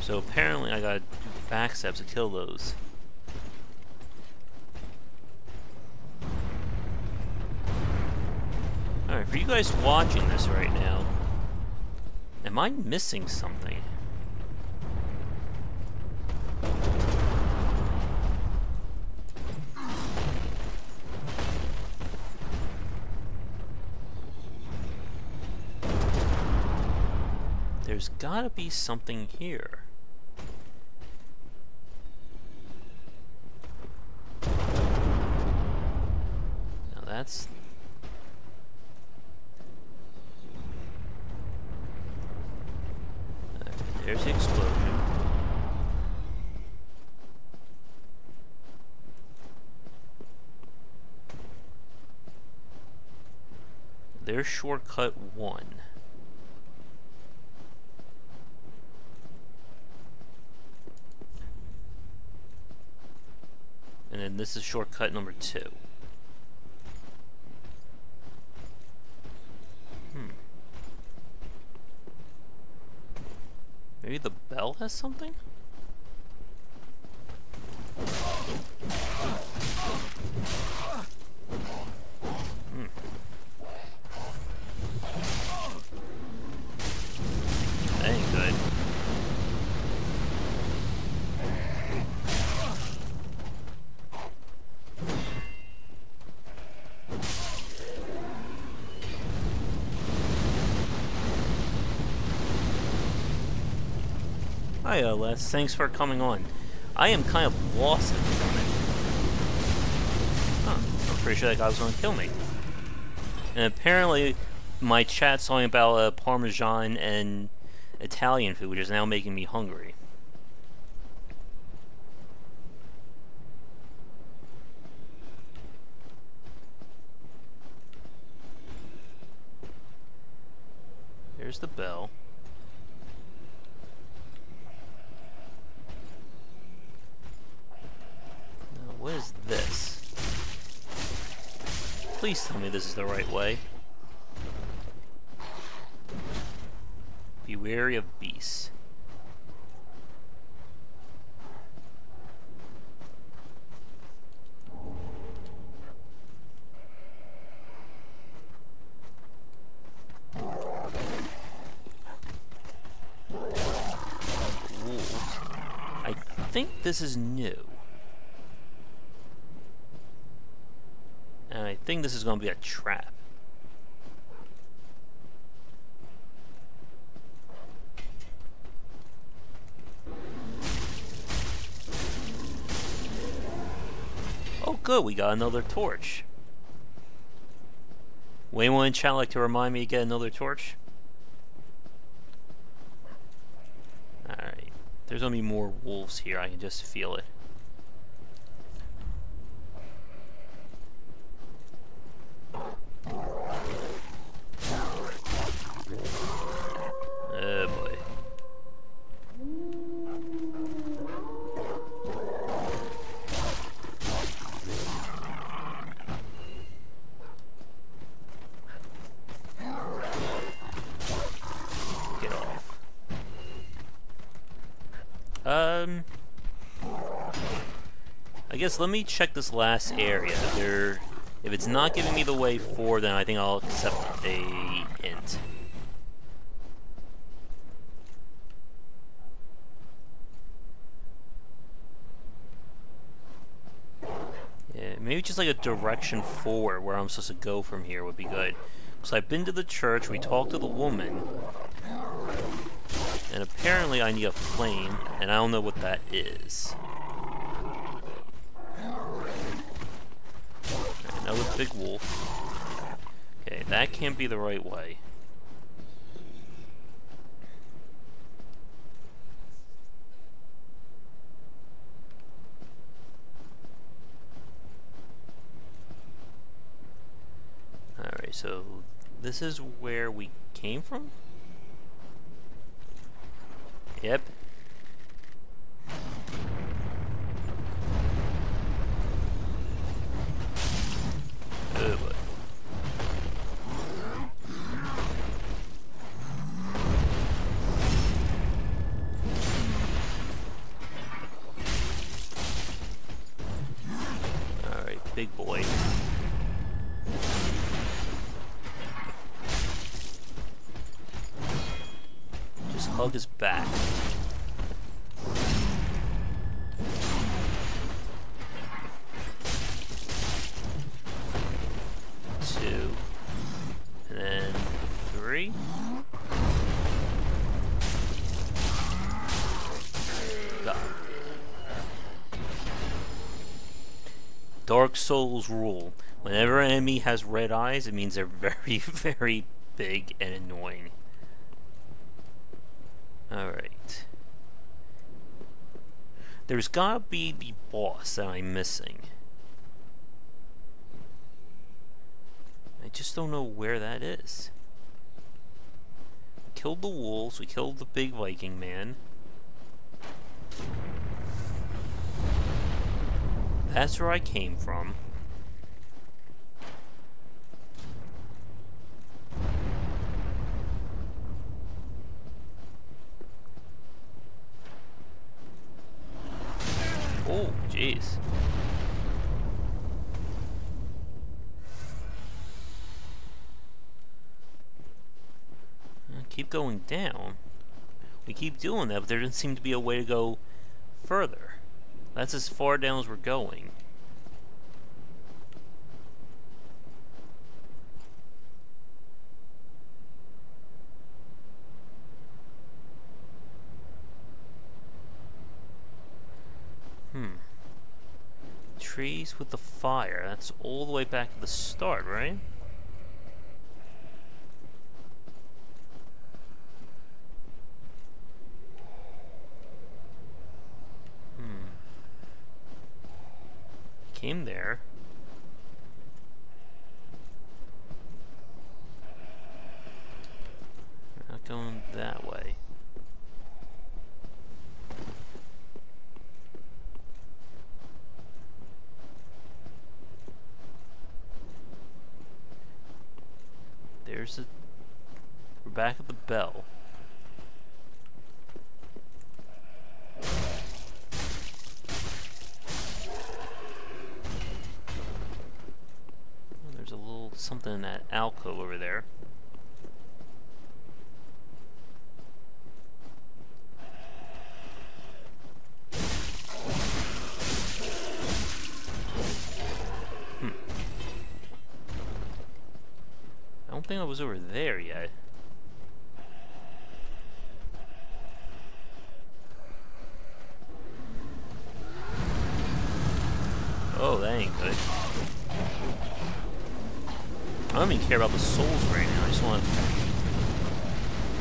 So apparently I gotta do backstabs to kill those. Alright, Are you guys watching this right now? Am I missing something? There's gotta be something here. Now that's... Uh, There's the explosion. There's shortcut one. And then this is shortcut number two. Hmm. Maybe the bell has something? Hmm. That ain't good. Hi, uh, Les. Thanks for coming on. I am kind of lost at the moment. Huh. I'm pretty sure that guy was going to kill me. And apparently, my chat's talking about uh, Parmesan and Italian food, which is now making me hungry. There's the bell. Now, what is this? Please tell me this is the right way. Be wary of beasts. I think this is new. And I think this is going to be a trap. Oh good, we got another torch. Would anyone in chat like to remind me to get another torch? Alright. There's gonna be more wolves here, I can just feel it. Oh boy. Get off. Um. I guess let me check this last area. If there, if it's not giving me the way forward, then I think I'll accept a int. Yeah, maybe just like a direction forward where I'm supposed to go from here would be good. So I've been to the church, we talked to the woman, and apparently I need a flame, and I don't know what that is. Okay, Another big wolf. Okay, that can't be the right way. Alright, so this is where we came from? Yep. Rule. Whenever an enemy has red eyes, it means they're very, very big and annoying. Alright. There's gotta be the boss that I'm missing. I just don't know where that is. We killed the wolves, we killed the big Viking man. That's where I came from. Oh, jeez. Uh, Keep going down. We keep doing that, but there doesn't seem to be a way to go further. That's as far down as we're going. Hmm. Trees with the fire. That's all the way back to the start, right? Hmm. Came there. Not going that way. There's. We're back at the bell. Oh, there's a little something in that alcove over there. Hmm. I don't think I was over there yet. Oh, that ain't good. I don't even care about the souls right now. I just want to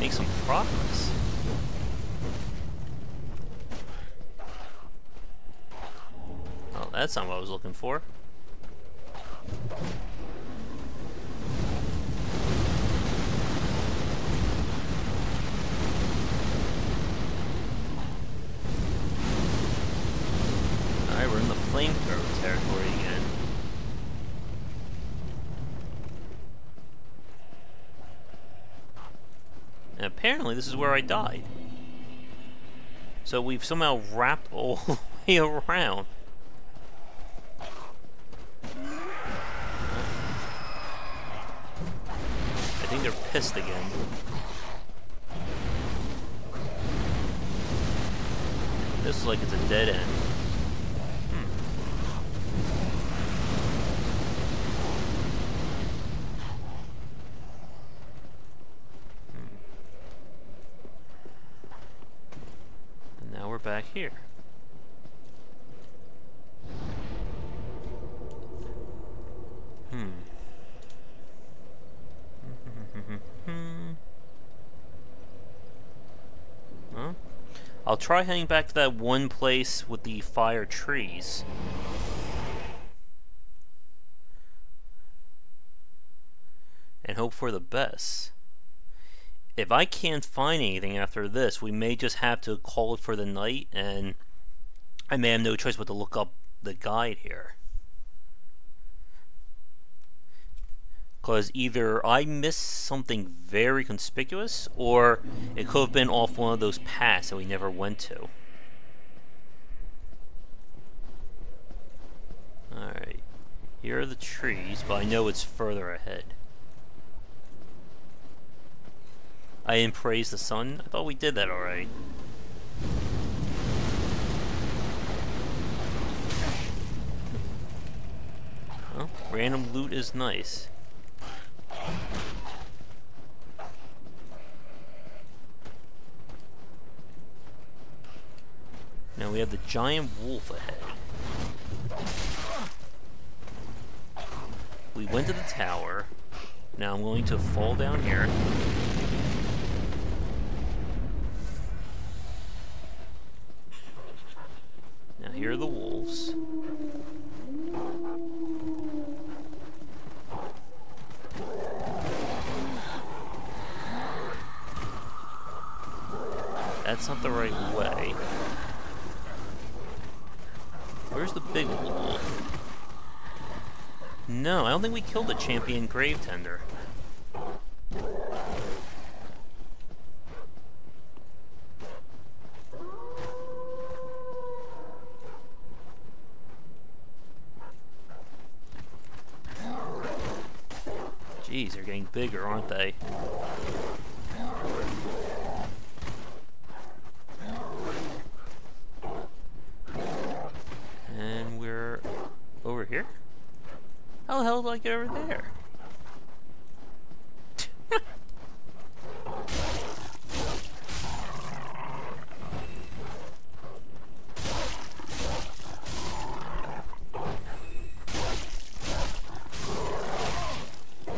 make some progress. Oh, that's not what I was looking for. Alright, we're in the flamethrower territory again. And this is where I died. So we've somehow wrapped all the way around. I think they're pissed again. This is like it's a dead end. And now we're back here. Hmm. Well, I'll try heading back to that one place with the fire trees. And hope for the best. If I can't find anything after this, we may just have to call it for the night, and I may have no choice but to look up the guide here. Because either I missed something very conspicuous, or it could have been off one of those paths that we never went to. Alright. Here are the trees, but I know it's further ahead. I didn't praise the sun? I thought we did that already. Random loot is nice. Now we have the giant wolf ahead. We went to the tower. Now I'm going to fall down here. Now here are the wolves. That's not the right way. Where's the big wolf? No, I don't think we killed the champion grave tender. Jeez, they're getting bigger, aren't they? And we're over here? How the hell did I get over there?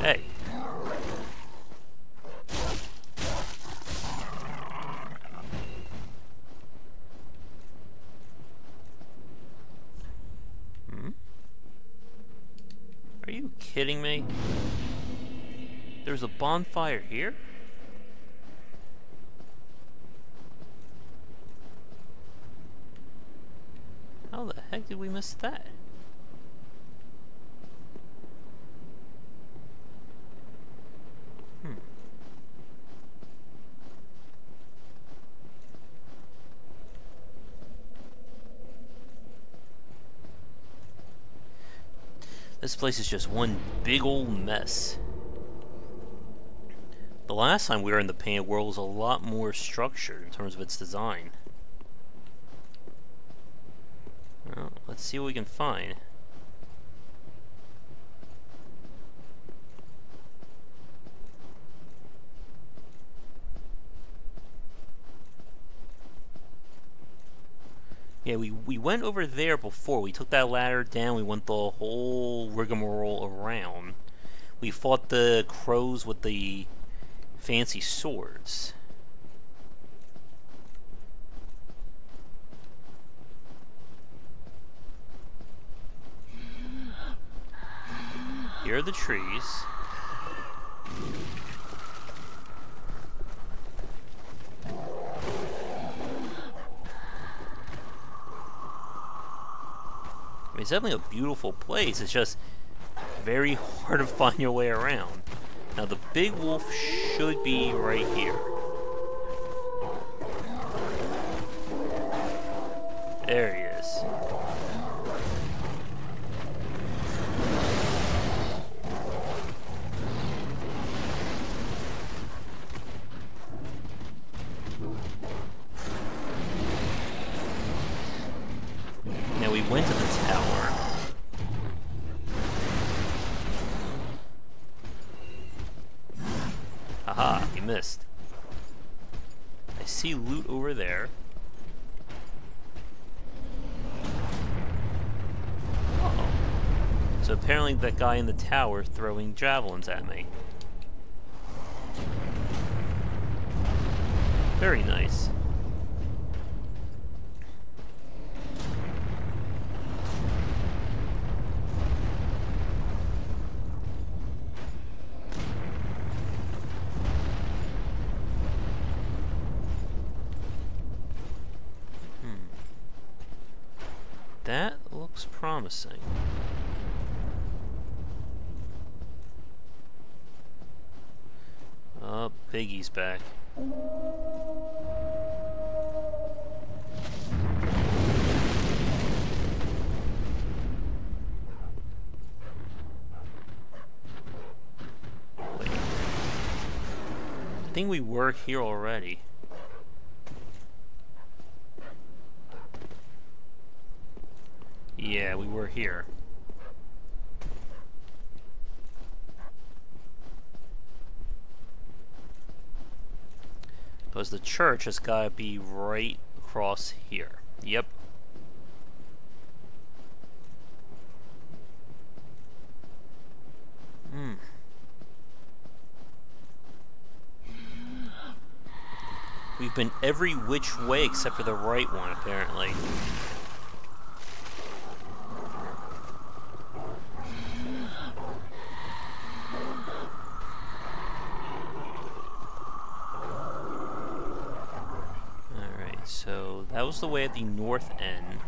hey. Hmm? Are you kidding me? There's a bonfire here? How the heck did we miss that? Hmm. This place is just one big old mess. Last time we were in the painted world was a lot more structured in terms of its design. Well, let's see what we can find. Yeah, we, we went over there before. We took that ladder down. We went the whole rigmarole around. We fought the crows with the fancy swords. Here are the trees. I mean, it's definitely a beautiful place. It's just very hard to find your way around. Now, the big wolf should be right here. There he apparently that guy in the tower throwing javelins at me. Very nice. Hmm. That looks promising. Oh, Biggie's back. Wait. think we were here already. Yeah, we were here. Because the church has got to be right across here. Yep. Hmm. We've been every which way except for the right one, apparently. Alright, that was the way at the north end.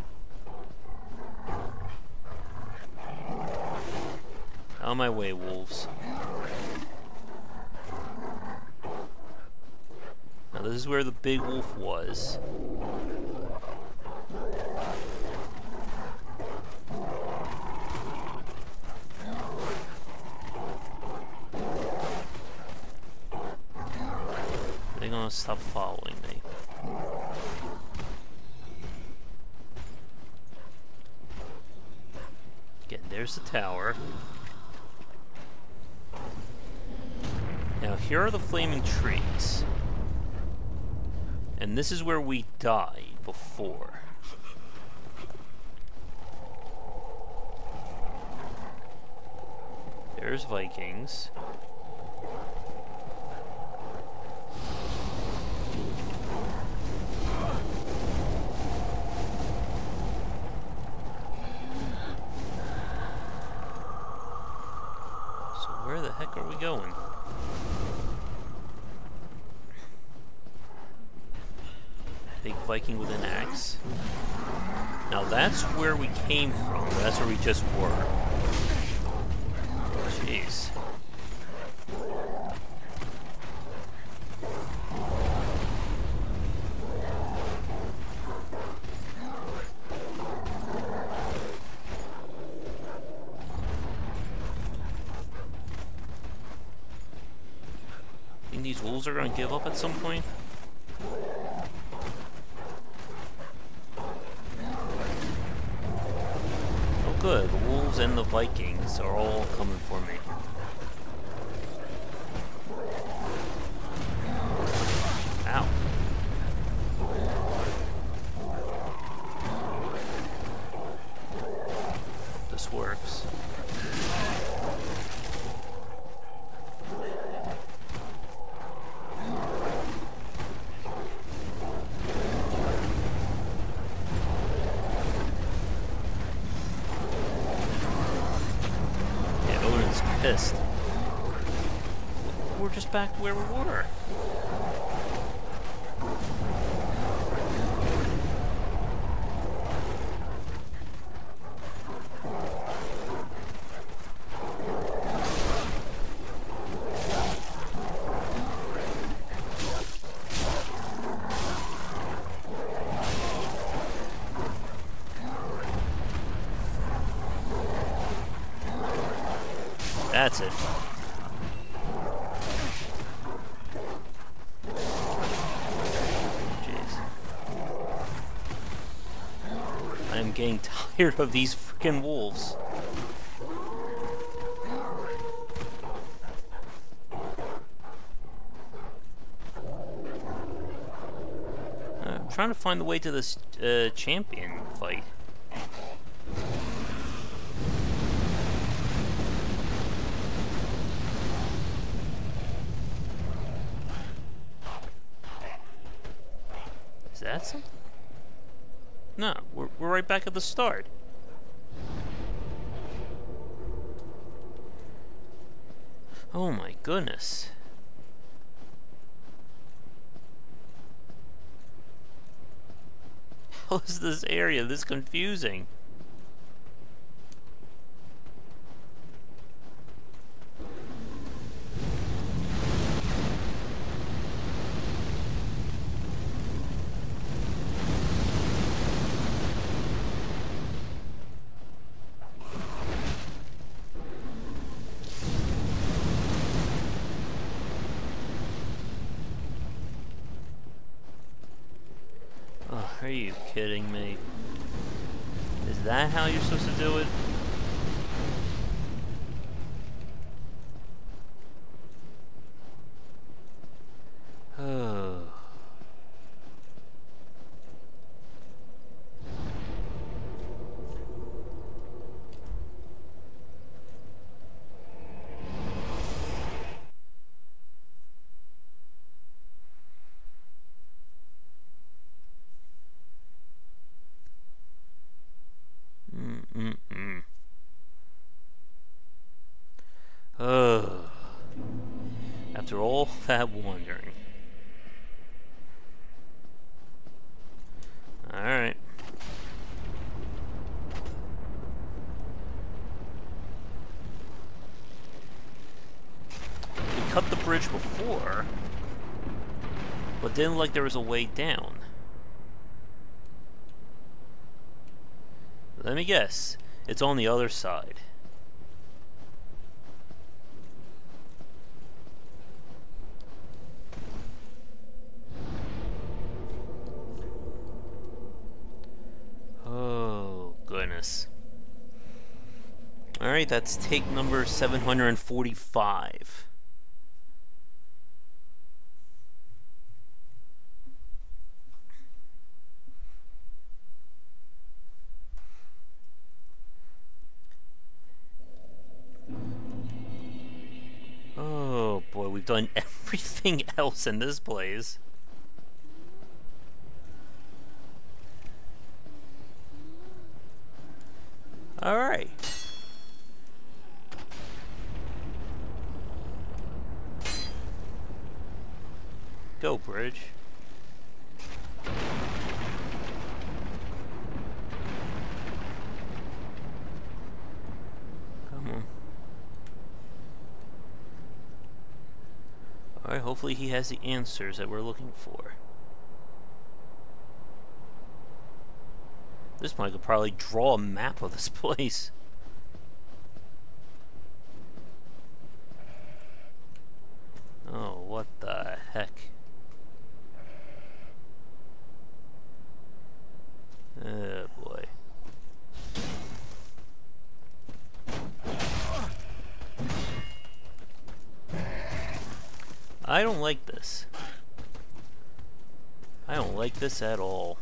On my way, wolves. Now this is where the big wolf was. They're gonna stop following me. Again, there's the tower. Now here are the flaming trees. And this is where we died before. There's Vikings. So where the heck are we going? Viking with an axe. Now that's where we came from. That's where we just were. Jeez. Think these wolves are gonna give up at some point? Oh good, the wolves and the Vikings are all coming for me. Ow. This works. Yeah, Odin's pissed. We're just back where we were. That's it. Jeez. I am getting of these freaking wolves. Uh, I'm trying to find the way to this uh, champion fight. Is that something? No, we're, we're right back at the start. Oh my goodness. How is this area this confusing? Like there was a way down. Let me guess. It's on the other side. Oh, goodness. Alright, that's take number 745. Done everything else in this place. Alright. Go, bridge. Come on. Alright, hopefully he has the answers that we're looking for. This one I could probably draw a map of this place. Oh, what the heck? Oh boy. I don't like this. I don't like this at all.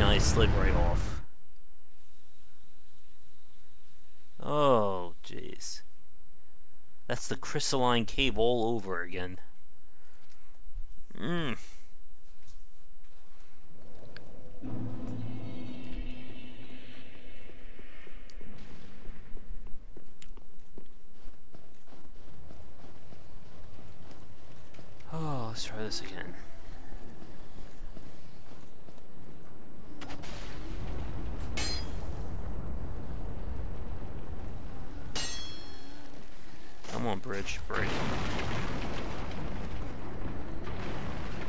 I slid right off. Oh, jeez. That's the crystalline cave all over again. Mmm. Oh, let's try this again. Come on, bridge, break.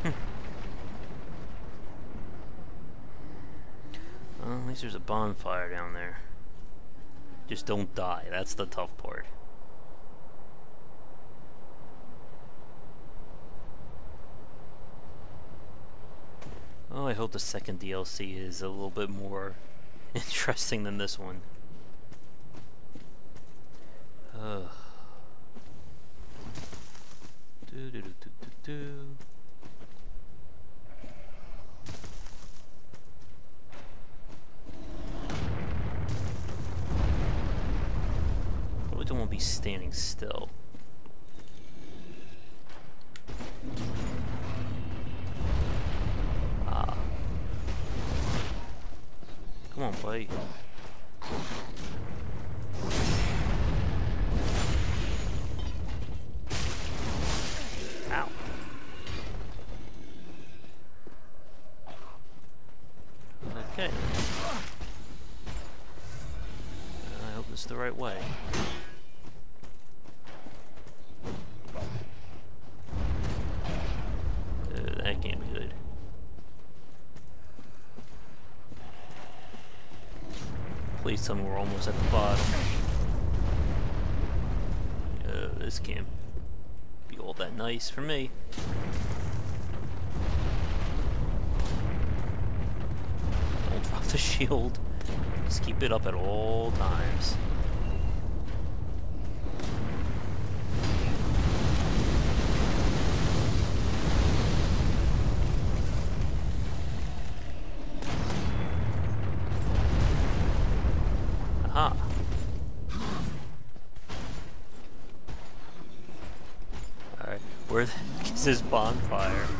Hmm. well, at least there's a bonfire down there. Just don't die. That's the tough part. Oh, I hope the second DLC is a little bit more interesting than this one. Ugh. Do do do do do do. Probably don't want to be standing still. Ah. Come on, buddy. Please tell me we're almost at the bottom. Uh, this can't be all that nice for me. Don't drop the shield. Just keep it up at all times. Aha. Alright, where the heck is this bonfire?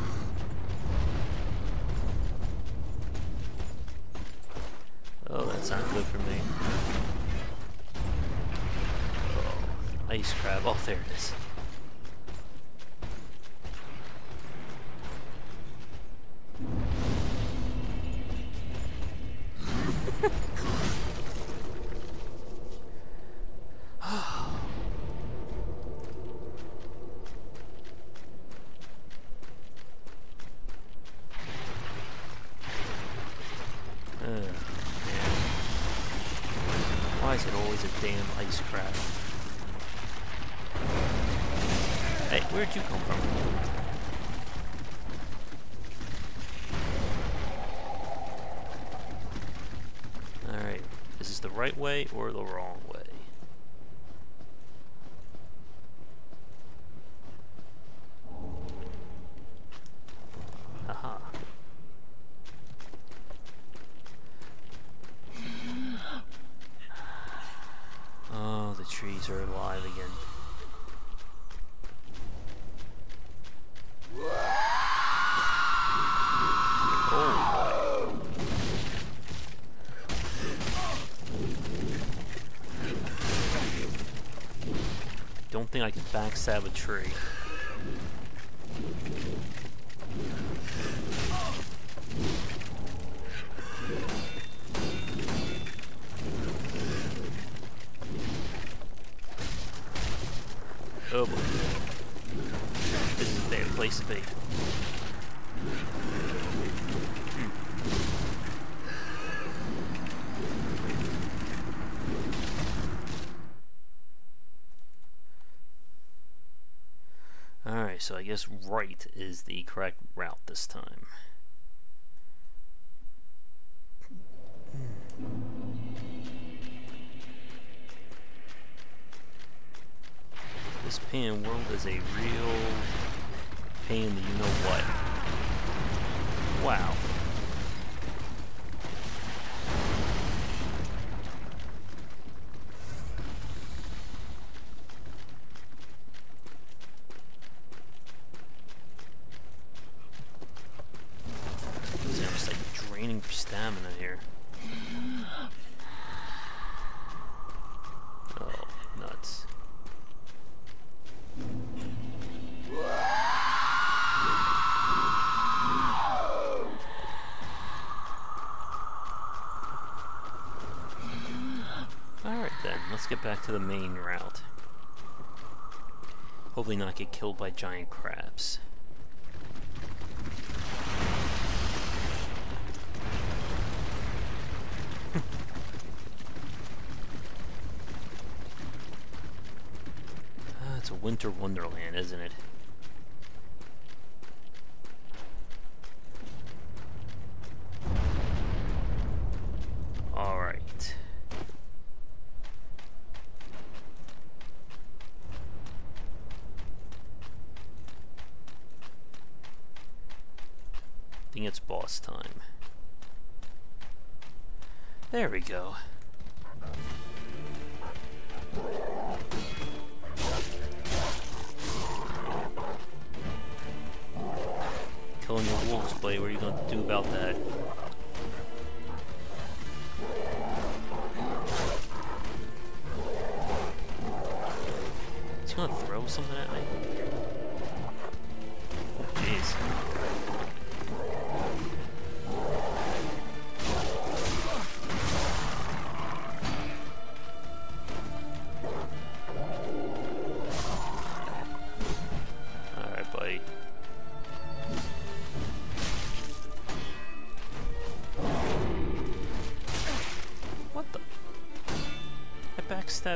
Where'd you come from? Alright, is this the right way or the wrong way? Aha. Oh, the trees are alive again. Oh boy. Don't think I can backstab a tree. Oh boy. This is a bad place to be. Alright, so I guess right is the correct route this time. This Painted World is a real pain in the you know what. Wow. See, I'm just like draining your stamina here. Oh, nuts. Alright then, let's get back to the main route. Hopefully not get killed by giant crabs. Ah, it's a winter wonderland, isn't it? Alright. I time. There we go.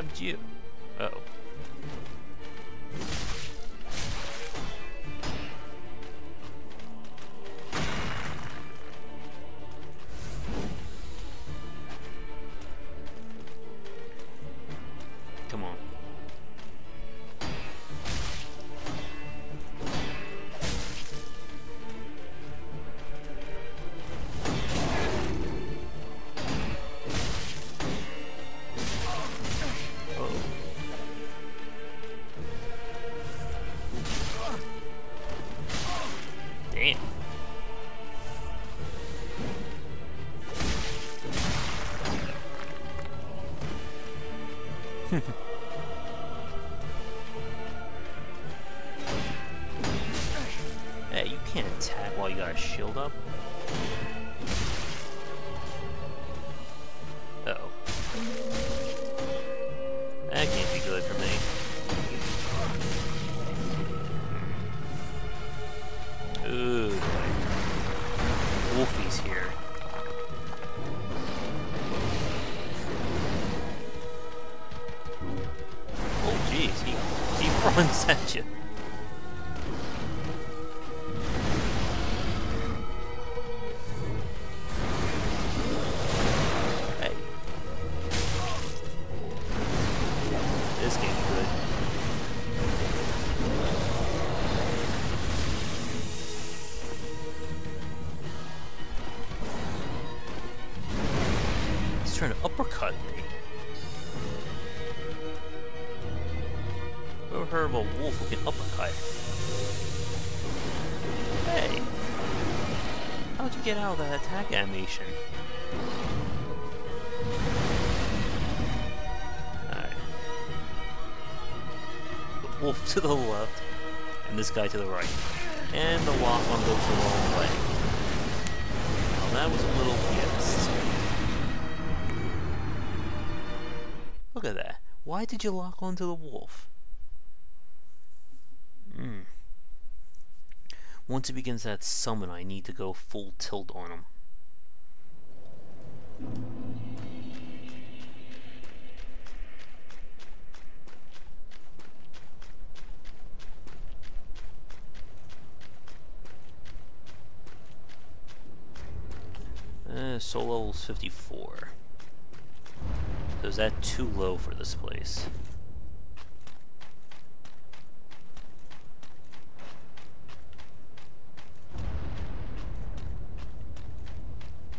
Backstabbed runs at you. Alright. Wolf to the left, and this guy to the right. And the one goes the wrong way. Now that was a little yes. Look at that. Why did you lock onto the wolf? Hmm. Once he begins that summon, I need to go full tilt on him. Uh, soul level's 54. So is that too low for this place?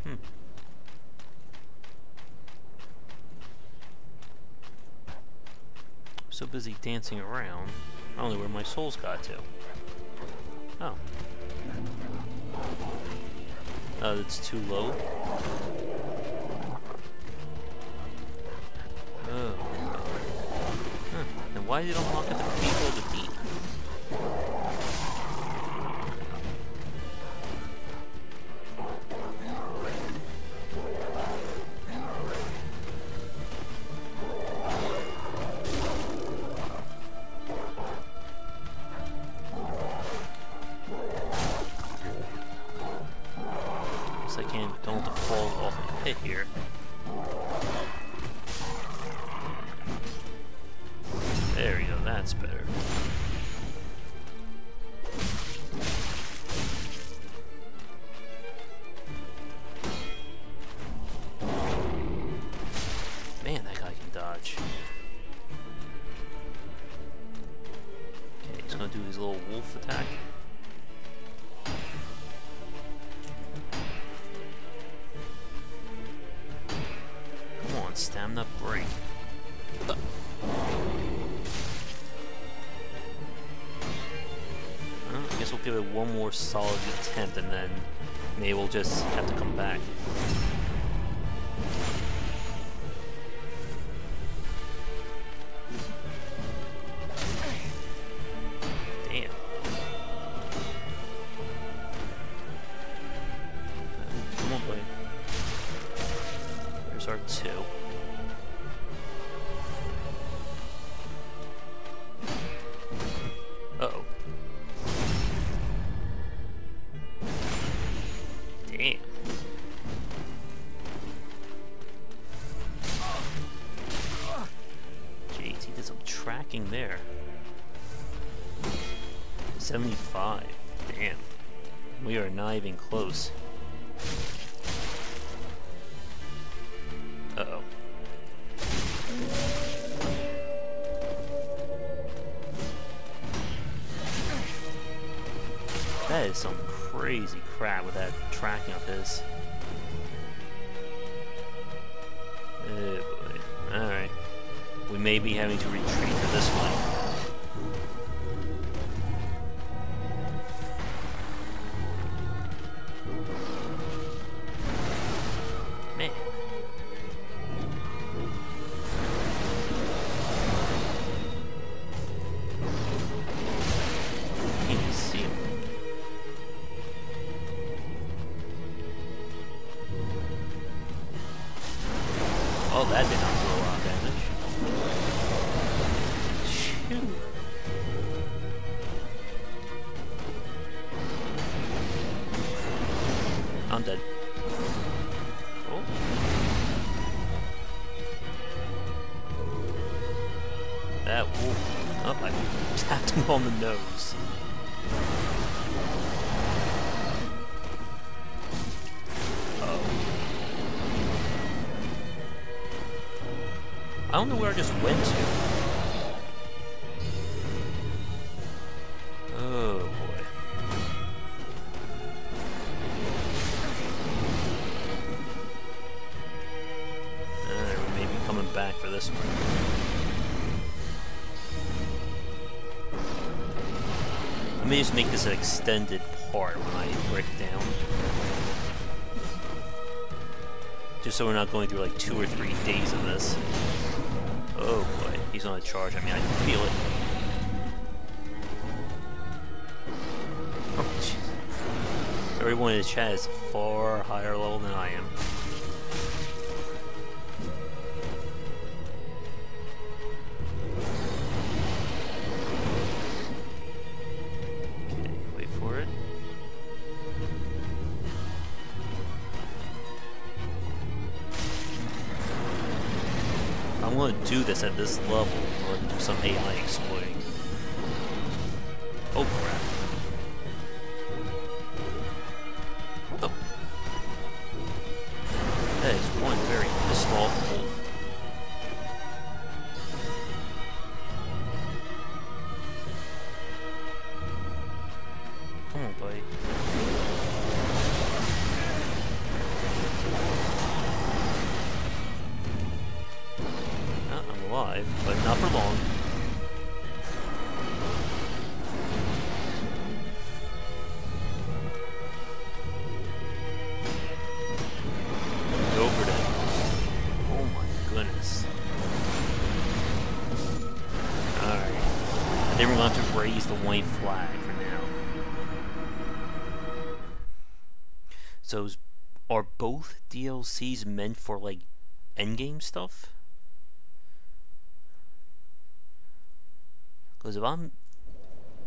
Hmm. So busy dancing around, I don't know where my souls got to. Oh. Oh, that's too low? Oh. Huh. Then why did it unlock at the people Our two. We may be having to retreat for this one. An extended part when I break down. Just so we're not going through like two or three days of this. Oh boy, he's on a charge. I mean, I can feel it. Oh. Everyone in the chat is far higher level than I am. This at this level. I'm some AI I think we're going to have to raise the white flag for now. So, are both DLCs meant for, like, endgame stuff? Because if I'm...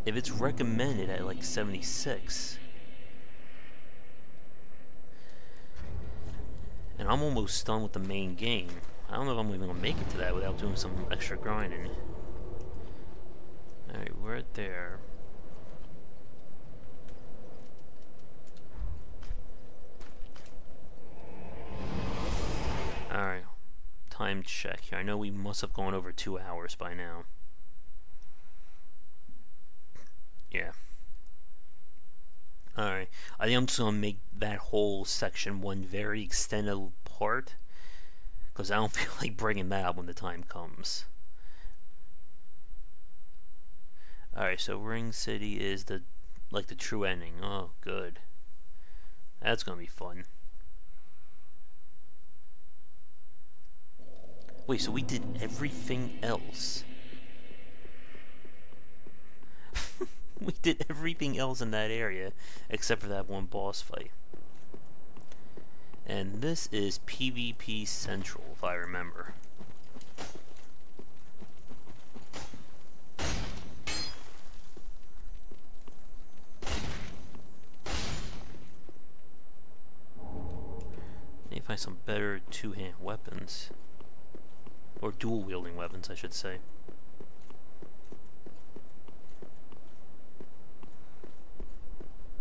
If it's recommended at, like, 76... And I'm almost done with the main game. I don't know if I'm even gonna make it to that without doing some extra grinding. Alright, we're there. Alright. Time check here. I know we must have gone over two hours by now. Yeah. Alright. I think I'm just gonna make that whole section one very extended part. Because I don't feel like bringing that up when the time comes. Alright, so Ringed City is the like the true ending. Oh, good. That's gonna be fun. Wait, so we did everything else? we did everything else in that area except for that one boss fight. And this is PvP Central, if I remember. find some better two-hand weapons. Or dual-wielding weapons, I should say.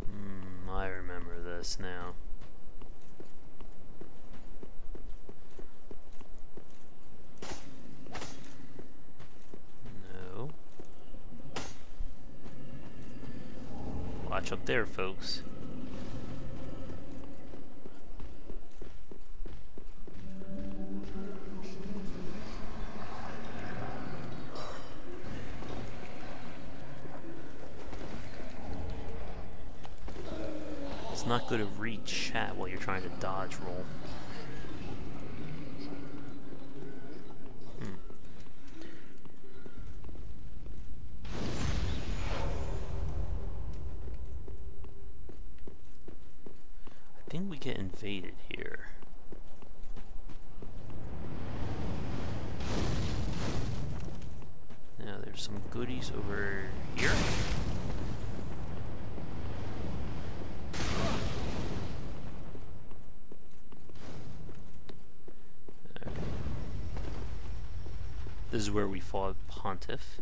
Hmm, I remember this now. No. Watch up there, folks. It's not good to read chat while you're trying to dodge roll. Hmm. I think we get invaded here. Now there's some goodies over here. This is where we fought Pontiff.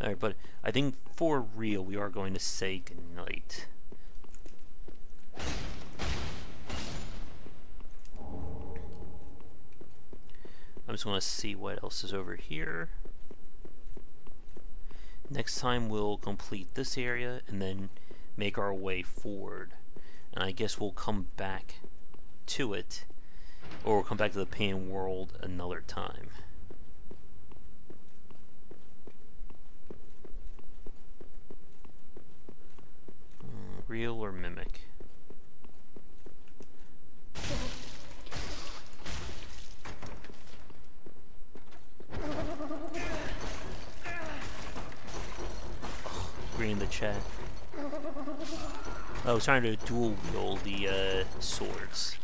Alright, but I think for real we are going to say goodnight. I'm just going to see what else is over here. Next time we'll complete this area and then make our way forward. And I guess we'll come back to it or we'll come back to the pain world another time. Uh, real or mimic? Reading the chat. I was trying to dual wield the uh, swords.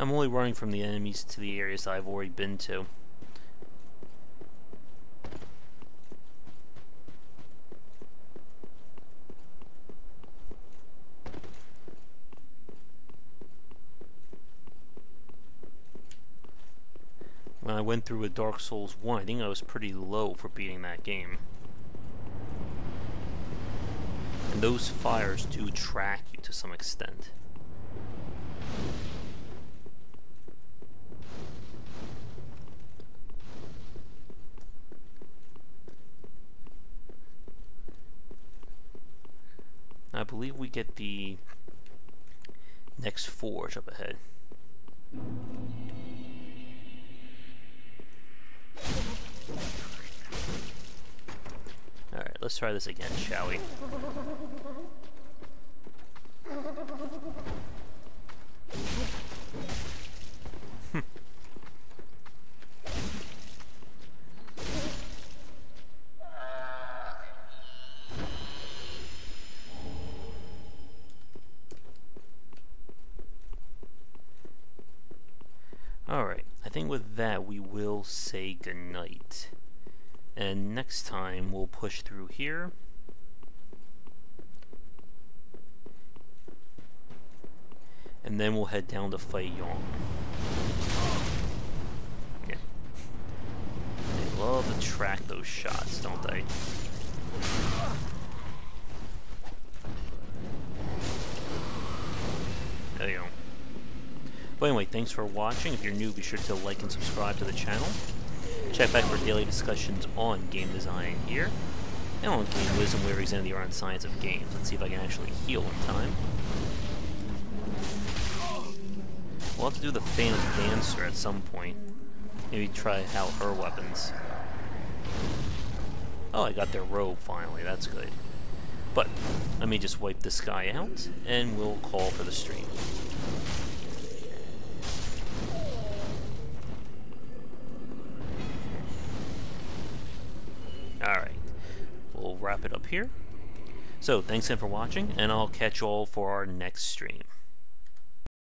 I'm only running from the enemies to the areas I've already been to. When I went through with Dark Souls 1, I think I was pretty low for beating that game. And those fires do track you to some extent. I believe we get the next forge up ahead. Alright, let's try this again, shall we? Alright, I think with that we will say goodnight. And next time we'll push through here. And then we'll head down to fight Yhorm. Yeah. They love to track those shots, don't they? There you go. But anyway, thanks for watching. If you're new, be sure to like and subscribe to the channel. Check back for daily discussions on game design here, and on game wisdom where we examine the art and science of games. Let's see if I can actually heal in time. We'll have to do the Phantom Dancer at some point. Maybe try out her weapons. Oh, I got their robe finally, that's good. But, let me just wipe this guy out, and we'll call for the stream. Here. So, thanks again for watching, and I'll catch you all for our next stream.